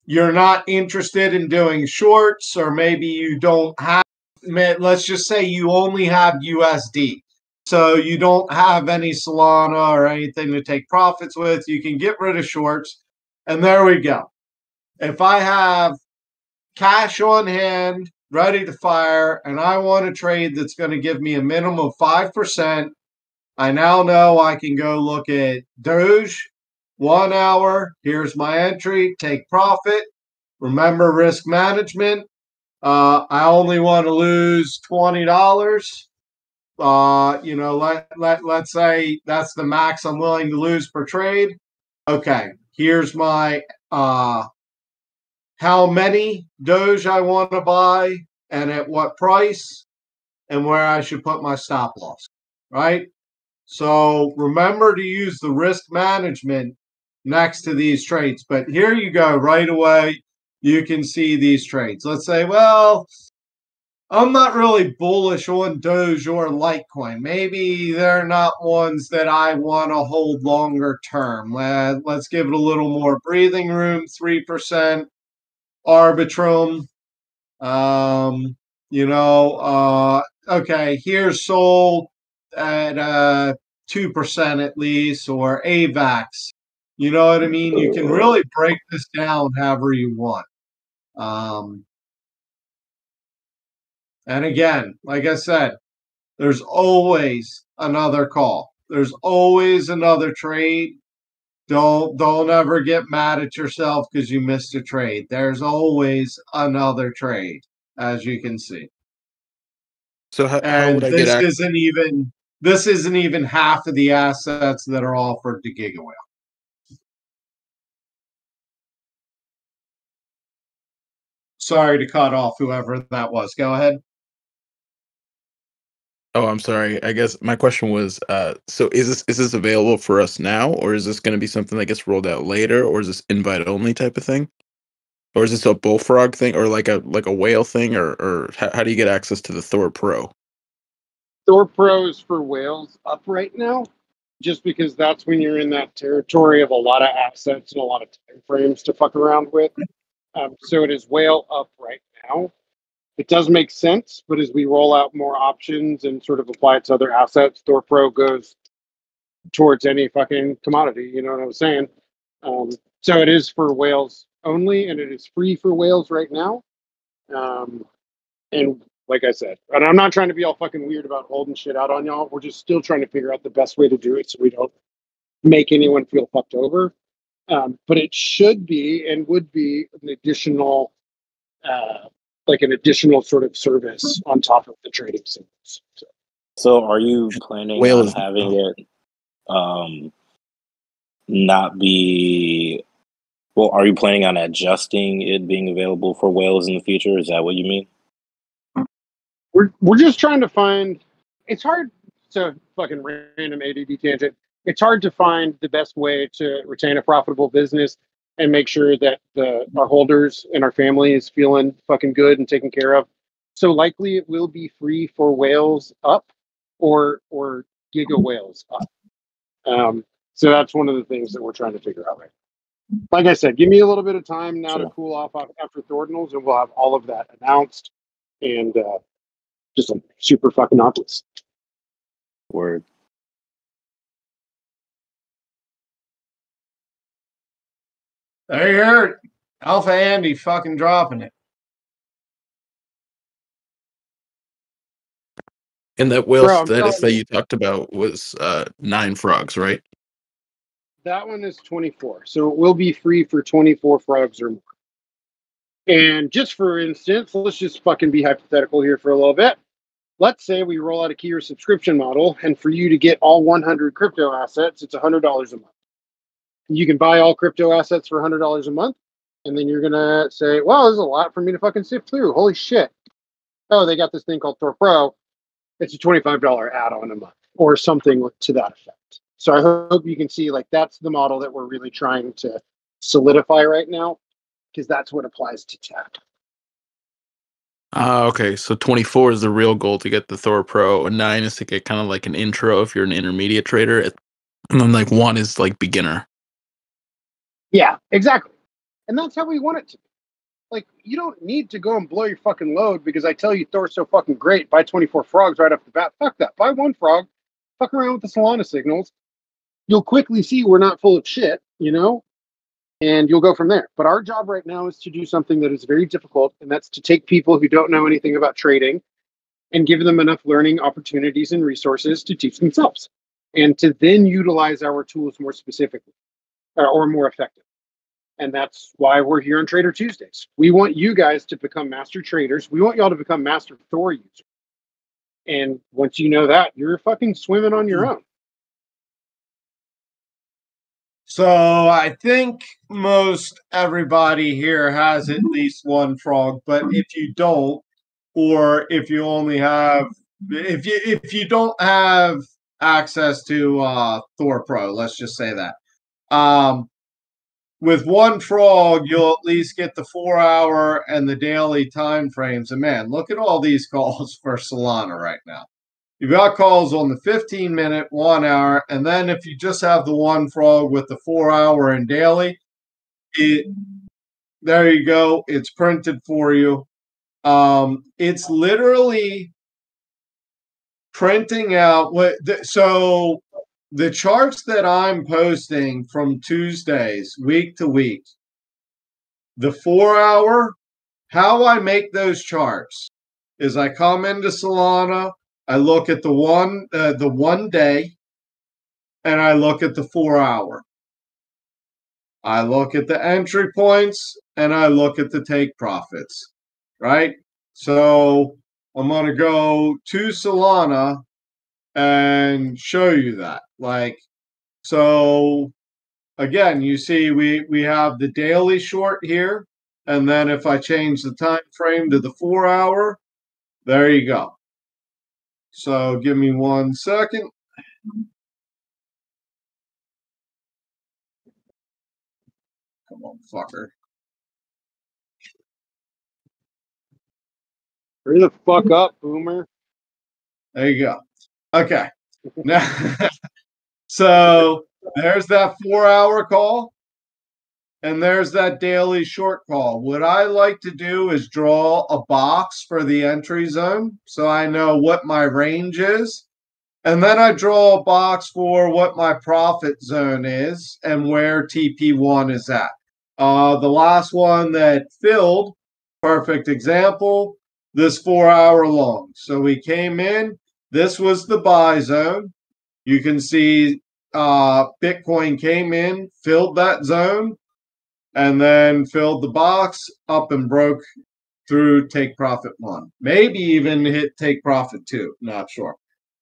You're not interested in doing shorts, or maybe you don't have, let's just say you only have USD. So you don't have any Solana or anything to take profits with. You can get rid of shorts. And there we go. If I have cash on hand ready to fire, and I want a trade that's going to give me a minimum of 5%, I now know I can go look at Doge, one hour. Here's my entry, take profit. Remember risk management. Uh, I only want to lose $20. Uh, you know, let, let, let's say that's the max I'm willing to lose per trade. Okay, here's my uh, how many Doge I want to buy and at what price and where I should put my stop loss, right? So remember to use the risk management next to these trades. But here you go, right away, you can see these trades. Let's say, well, I'm not really bullish on Doge or Litecoin. Maybe they're not ones that I want to hold longer term. Let's give it a little more breathing room, 3%. Arbitrum. Um, you know, uh, okay, here's Sol at uh, 2% at least, or AVAX. You know what I mean? You can really break this down however you want. Um, and again, like I said, there's always another call. There's always another trade. Don't don't ever get mad at yourself because you missed a trade. There's always another trade, as you can see. So how, And would I this get isn't even this isn't even half of the assets that are offered to GigaWhale. Sorry to cut off whoever that was. Go ahead. Oh, I'm sorry. I guess my question was, uh, so is this is this available for us now, or is this going to be something that gets rolled out later, or is this invite only type of thing, or is this a bullfrog thing, or like a like a whale thing, or or how, how do you get access to the Thor Pro? Thor Pro is for whales up right now, just because that's when you're in that territory of a lot of assets and a lot of time frames to fuck around with. Um, so it is whale up right now. It does make sense, but as we roll out more options and sort of apply it to other assets, Thor Pro goes towards any fucking commodity. You know what I'm saying? Um, so it is for whales only, and it is free for whales right now. Um, and like I said, and I'm not trying to be all fucking weird about holding shit out on y'all. We're just still trying to figure out the best way to do it so we don't make anyone feel fucked over. Um, but it should be and would be an additional, uh, like an additional sort of service on top of the trading signals. So, So are you planning Whale on is- having it um not be well, are you planning on adjusting it being available for whales in the future? Is that what you mean? we're we're just trying to find. It's hard to fucking random ADD tangent. It's hard to find the best way to retain a profitable business and make sure that the our holders and our family is feeling fucking good and taken care of. So likely it will be free for whales up or or giga whales up. Um, so that's one of the things that we're trying to figure out right. now. Like I said, give me a little bit of time now to cool off after Thordinals, and we'll have all of that announced. And uh, just a super fucking obvious. Word. There you heard it. Alpha Andy fucking dropping it. And that whale Bro, status that you. you talked about was uh, nine frogs, right? That one is 24. So it will be free for 24 frogs or more. And just for instance, let's just fucking be hypothetical here for a little bit. Let's say we roll out a Kira subscription model, and for you to get all 100 crypto assets, it's $100 a month. You can buy all crypto assets for $100 a month, and then you're going to say, well, this is a lot for me to fucking sift through. Holy shit. Oh, they got this thing called Thor Pro. It's a $25 add on a month or something to that effect. So I hope you can see like that's the model that we're really trying to solidify right now because that's what applies to tap. Ah, okay. So 24 is the real goal to get the Thor Pro, and nine is to get kind of like an intro if you're an intermediate trader, and then like one is like beginner. Yeah, exactly. And that's how we want it to be. Like, you don't need to go and blow your fucking load because I tell you Thor's so fucking great. Buy 24 frogs right off the bat. Fuck that. Buy one frog, fuck around with the Solana signals. You'll quickly see we're not full of shit, you know? And you'll go from there. But our job right now is to do something that is very difficult, and that's to take people who don't know anything about trading and give them enough learning opportunities and resources to teach themselves and to then utilize our tools more specifically uh, or more effectively. And that's why we're here on Trader Tuesdays. We want you guys to become master traders. We want y'all to become master Thor users. And once you know that, you're fucking swimming on your own. So I think most everybody here has at least one frog, but if you don't, or if you only have if you if you don't have access to uh Thor Pro, let's just say that. Um with one frog, you'll at least get the four hour and the daily time frames. And man, look at all these [LAUGHS] calls for Solana right now. You've got calls on the 15 minute, one hour, and then if you just have the one frog with the four hour and daily, it there you go. It's printed for you. Um, it's literally printing out what so the charts that I'm posting from Tuesdays week to week, the four hour, how I make those charts is I come into Solana, I look at the one uh, the one day, and I look at the four hour. I look at the entry points and I look at the take profits, right? So I'm going to go to Solana and show you that. Like, so again, you see we we have the daily short here, and then if I change the time frame to the four hour, there you go. So give me one second. Come on, fucker. Hurry the fuck up, boomer. There you go. Okay. Now, [LAUGHS] so there's that four hour call, and there's that daily short call. What I like to do is draw a box for the entry zone so I know what my range is. And then I draw a box for what my profit zone is and where TP1 is at. Uh, the last one that filled, perfect example, this four hour long. So we came in, this was the buy zone. You can see uh, Bitcoin came in, filled that zone, and then filled the box up and broke through take profit one. Maybe even hit take profit two. Not sure.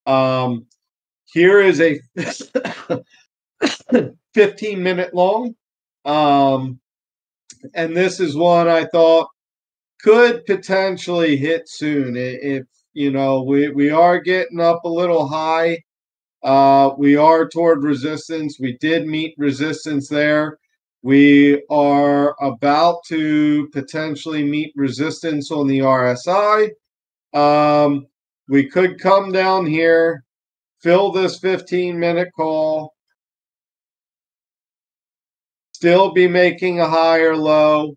Um, here is a [COUGHS] 15 minute long. Um, and this is one I thought could potentially hit soon if you know, we, we are getting up a little high. Uh, we are toward resistance. We did meet resistance there. We are about to potentially meet resistance on the RSI. Um, we could come down here, fill this 15 minute call, still be making a higher low,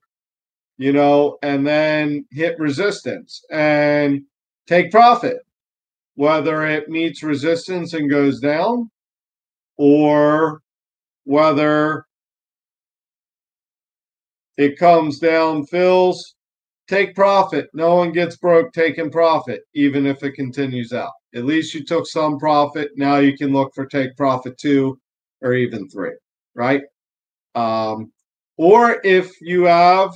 you know, and then hit resistance. And take profit, whether it meets resistance and goes down or whether it comes down, fills, take profit. No one gets broke taking profit, even if it continues out. At least you took some profit. Now you can look for take profit two or even three, right? Um, or if you have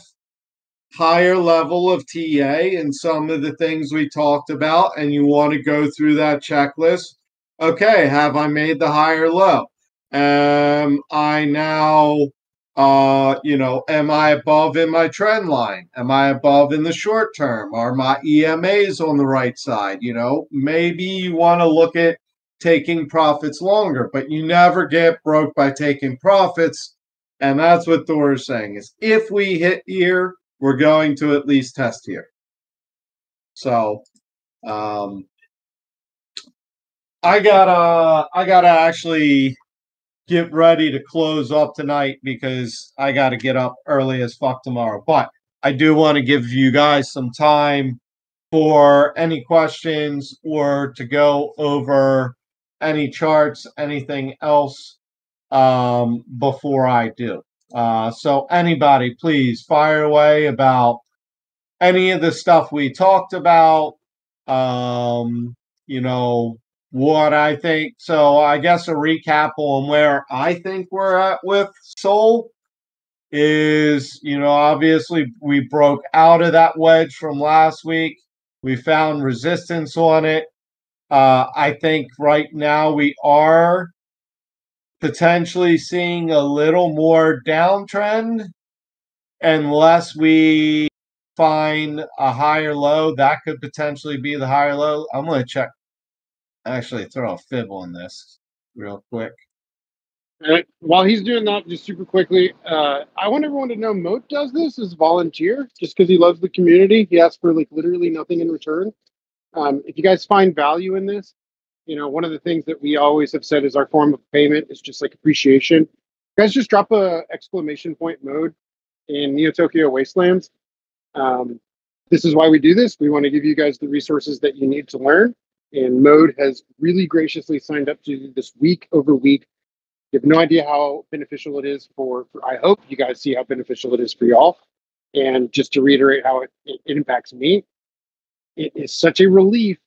higher level of TA and some of the things we talked about, and you want to go through that checklist. Okay, have I made the higher low? Am I now, uh, you know, am I above in my trend line? Am I above in the short term? Are my EMAs on the right side? You know, maybe you want to look at taking profits longer, but you never get broke by taking profits. And that's what Thor is saying is if we hit here, we're going to at least test here. So, um, I gotta, I gotta actually get ready to close up tonight because I gotta get up early as fuck tomorrow. But I do want to give you guys some time for any questions or to go over any charts, anything else um, before I do. Uh, so, anybody, please fire away about any of the stuff we talked about. Um, you know, what I think. So, I guess a recap on where I think we're at with Sol is, you know, obviously we broke out of that wedge from last week. We found resistance on it. Uh, I think right now we are potentially seeing a little more downtrend unless we find a higher low. That could potentially be the higher low. I'm going to check, actually, throw a fib on this real quick. While he's doing that, just super quickly, uh, I want everyone to know Moat does this as volunteer just because he loves the community. He asks for like literally nothing in return. Um, if you guys find value in this, you know, one of the things that we always have said is our form of payment is just like appreciation. You guys just drop a exclamation point mode in Neo Tokyo Wastelands. Um, this is why we do this. We want to give you guys the resources that you need to learn. And Mode has really graciously signed up to this week over week. You have no idea how beneficial it is for, for I hope you guys see how beneficial it is for y'all. And just to reiterate how it, it impacts me, it is such a relief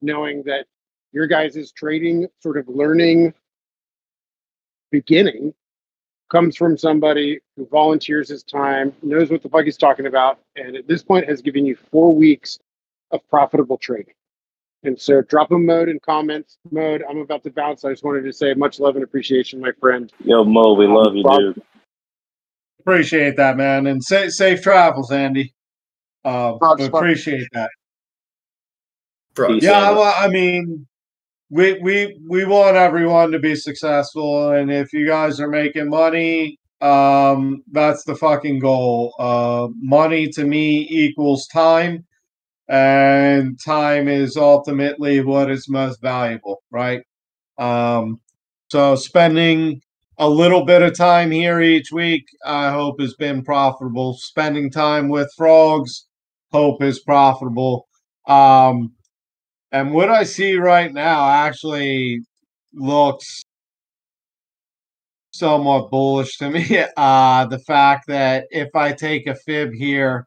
knowing that your guys' trading sort of learning beginning comes from somebody who volunteers his time, knows what the fuck he's talking about, and at this point has given you four weeks of profitable trading. And so drop a mode in comments. Mode, I'm about to bounce. I just wanted to say much love and appreciation, my friend. Yo, Mo, we love you, Bob- dude. Appreciate that, man. And sa- safe travels, Andy. Uh, Proud but spot. appreciate that. Bro, Yeah, well, I mean, we we we want everyone to be successful, and if you guys are making money, um, that's the fucking goal. Uh, money to me equals time, and time is ultimately what is most valuable, right? Um, so spending a little bit of time here each week, I hope has been profitable. Spending time with frogs, hope is profitable. Um, and what I see right now actually looks somewhat bullish to me. [LAUGHS] Uh, the fact that if I take a fib here,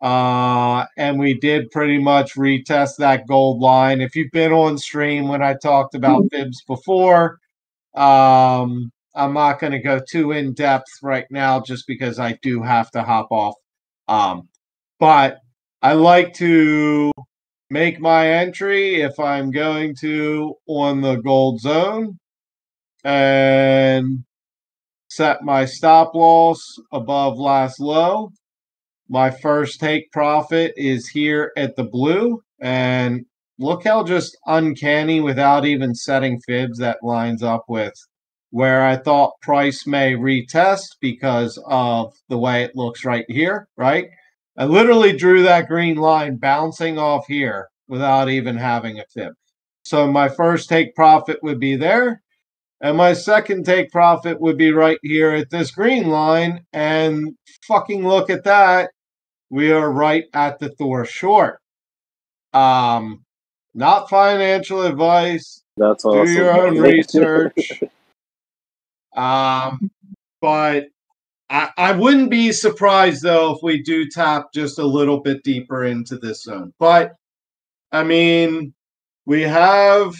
uh, and we did pretty much retest that gold line. If you've been on stream when I talked about fibs before, um, I'm not going to go too in depth right now just because I do have to hop off. Um, but I like to make my entry if I'm going to on the gold zone and set my stop loss above last low. My first take profit is here at the blue. And look how just uncanny without even setting fibs that lines up with where I thought price may retest because of the way it looks right here, right? I literally drew that green line bouncing off here without even having a fib. So my first take profit would be there. And my second take profit would be right here at this green line. And fucking look at that. We are right at the Thor short. Um, not financial advice. That's awesome. Do your own research. Um, but I, wouldn't be surprised though if we do tap just a little bit deeper into this zone. But I mean, we have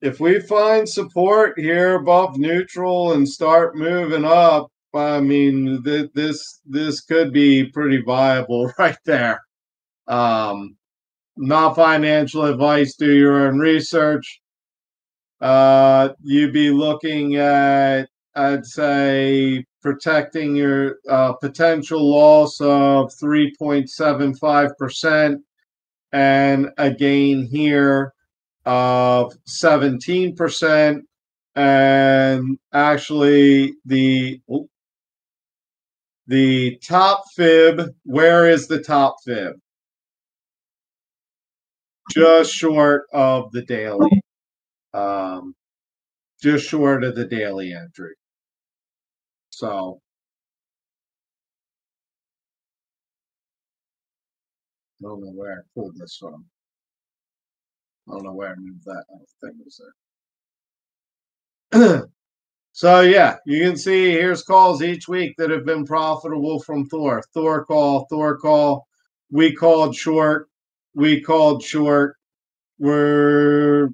if we find support here above neutral and start moving up, I mean, th- this this could be pretty viable [LAUGHS] right there. Um, not financial advice. Do your own research. Uh, you'd be looking at, I'd say, protecting your uh, potential loss of 3.75% and a gain here of 17%. And actually, the the top fib, where is the top fib? just short of the daily, um, just short of the daily entry. So I don't know where I pulled this from. I don't know where I moved that uh, thing was there. [CLEARS THROAT] so yeah, you can see here's calls each week that have been profitable from Thor. Thor call, Thor call. We called short. We called short. We're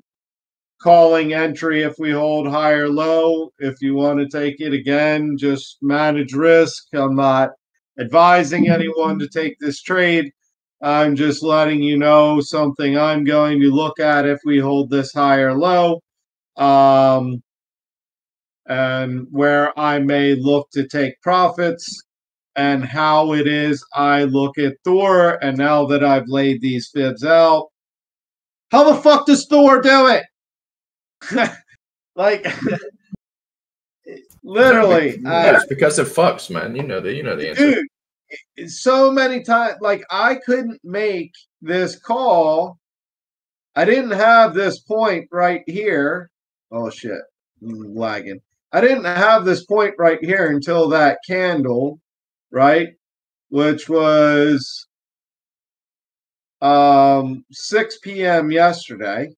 calling entry if we hold high or low. If you want to take it again, just manage risk. I'm not advising anyone to take this trade. I'm just letting you know something I'm going to look at if we hold this high or low. Um, and where I may look to take profits and how it is I look at Thor. And now that I've laid these fibs out, how the fuck does Thor do it? [LAUGHS] like, literally, Yeah, uh, it's because it fucks, man. You know the you know the answer. dude so many times like i couldn't make this call. I didn't have this point right here. Oh shit. I'm lagging. I didn't have this point right here until that candle right which was um 6 p.m yesterday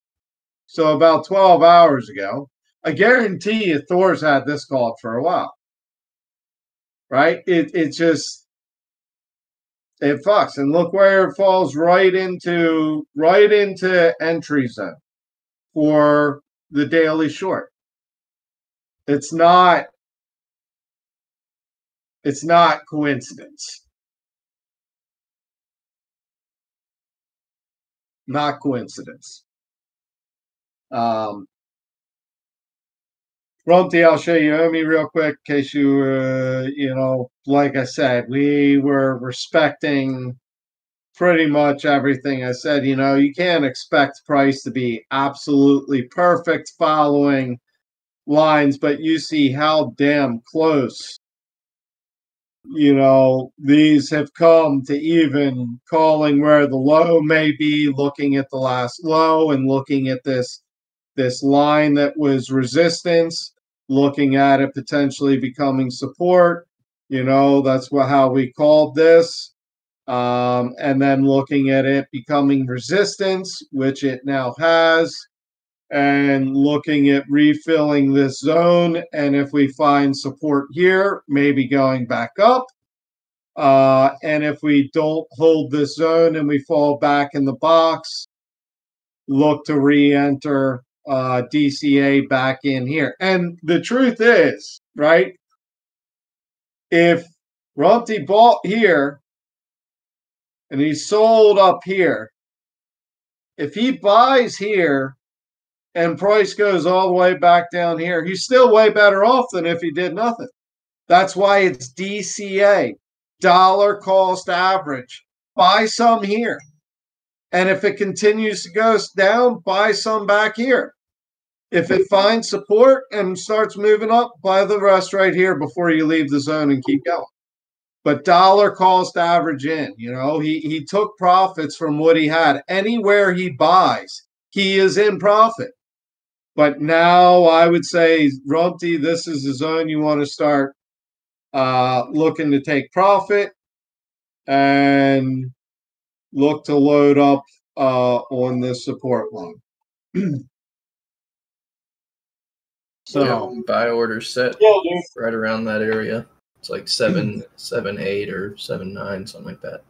so about 12 hours ago i guarantee you thor's had this called for a while. Right? It, it just it fucks. And look where it falls right into right into entry zone for the daily short. It's not it's not coincidence. Not coincidence um Rumpty, I'll show you Omi real quick in case you, uh, you know, like I said, we were respecting pretty much everything I said. You know, you can't expect price to be absolutely perfect following lines, but you see how damn close, you know, these have come to even calling where the low may be, looking at the last low and looking at this this line that was resistance looking at it potentially becoming support. You know, that's what how we called this. Um, and then looking at it becoming resistance, which it now has, and looking at refilling this zone. And if we find support here, maybe going back up. Uh, and if we don't hold this zone and we fall back in the box, look to re-enter uh, DCA back in here. And the truth is, right? If Rumpty bought here and he sold up here, if he buys here and price goes all the way back down here, he's still way better off than if he did nothing. That's why it's DCA, dollar cost average. Buy some here. And if it continues to go down, buy some back here. If it finds support and starts moving up, buy the rest right here before you leave the zone and keep going. But dollar cost average in, you know, he, he took profits from what he had. Anywhere he buys, he is in profit. But now I would say, Rumpty, this is the zone you want to start uh, looking to take profit and look to load up uh, on this support line. [CLEARS THROAT] so, yeah, buy order set Yeah, right around that area. It's like seven, seven, eight, or seven, nine, something like that.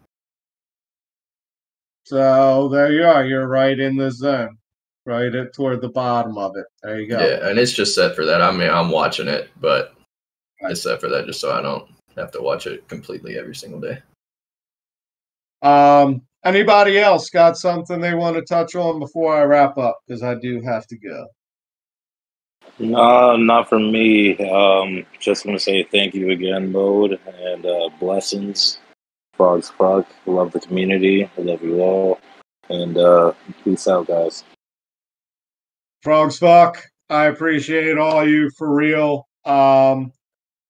so there you are. You're right in the zone, right at toward the bottom of it. There you go. Yeah, and it's just set for that. I mean, I'm watching it, but it's set for that just so I don't have to watch it completely every single day. Um, anybody else got something they want to touch on before I wrap up? Because I do have to go. No, not for me. Um, just want to say thank you again, Mode, and uh, blessings. Frogs Frog. Love the community. I love you all. And uh, peace out, guys. Frogs fuck. I appreciate all you for real. Um,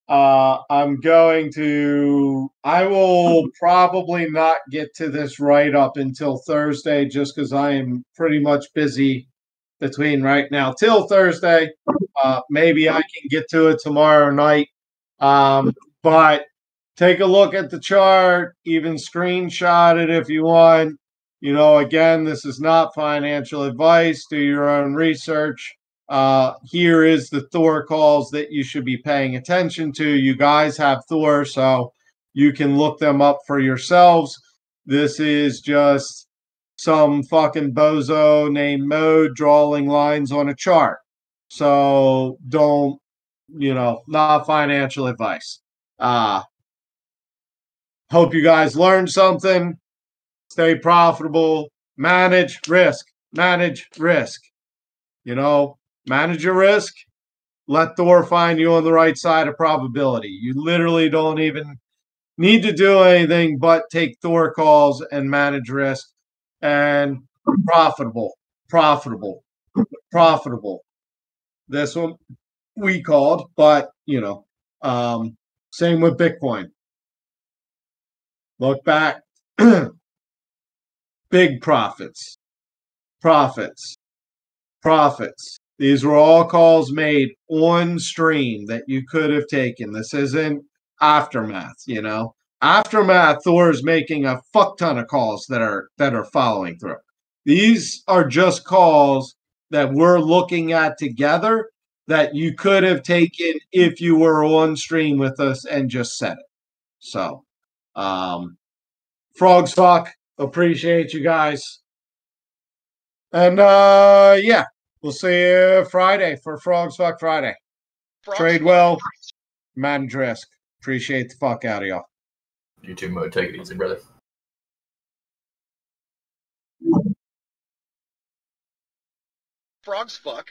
Uh, I'm going to. I will probably not get to this right up until Thursday, just because I am pretty much busy between right now till Thursday. Uh, maybe I can get to it tomorrow night. Um, but take a look at the chart, even screenshot it if you want. You know, again, this is not financial advice. Do your own research. Uh, here is the Thor calls that you should be paying attention to. You guys have Thor, so you can look them up for yourselves. This is just some fucking bozo named Mode drawing lines on a chart. So don't, you know, not financial advice. Uh, hope you guys learned something. Stay profitable, manage risk, manage risk. You know, manage your risk. Let Thor find you on the right side of probability. You literally don't even need to do anything but take Thor calls and manage risk and profitable, profitable, profitable. This one we called, but you know, um, same with Bitcoin. Look back, [CLEARS THROAT] big profits, profits, profits. These were all calls made on stream that you could have taken. This isn't aftermath, you know. Aftermath, Thor is making a fuck ton of calls that are that are following through. These are just calls that we're looking at together that you could have taken if you were on stream with us and just said it. So, um, frogs fuck. Appreciate you guys. And uh yeah, we'll see you Friday for Frogs Fuck Friday. Trade well, manage risk. Appreciate the fuck out of y'all. YouTube mode. Take it easy, brother. Frogs fuck.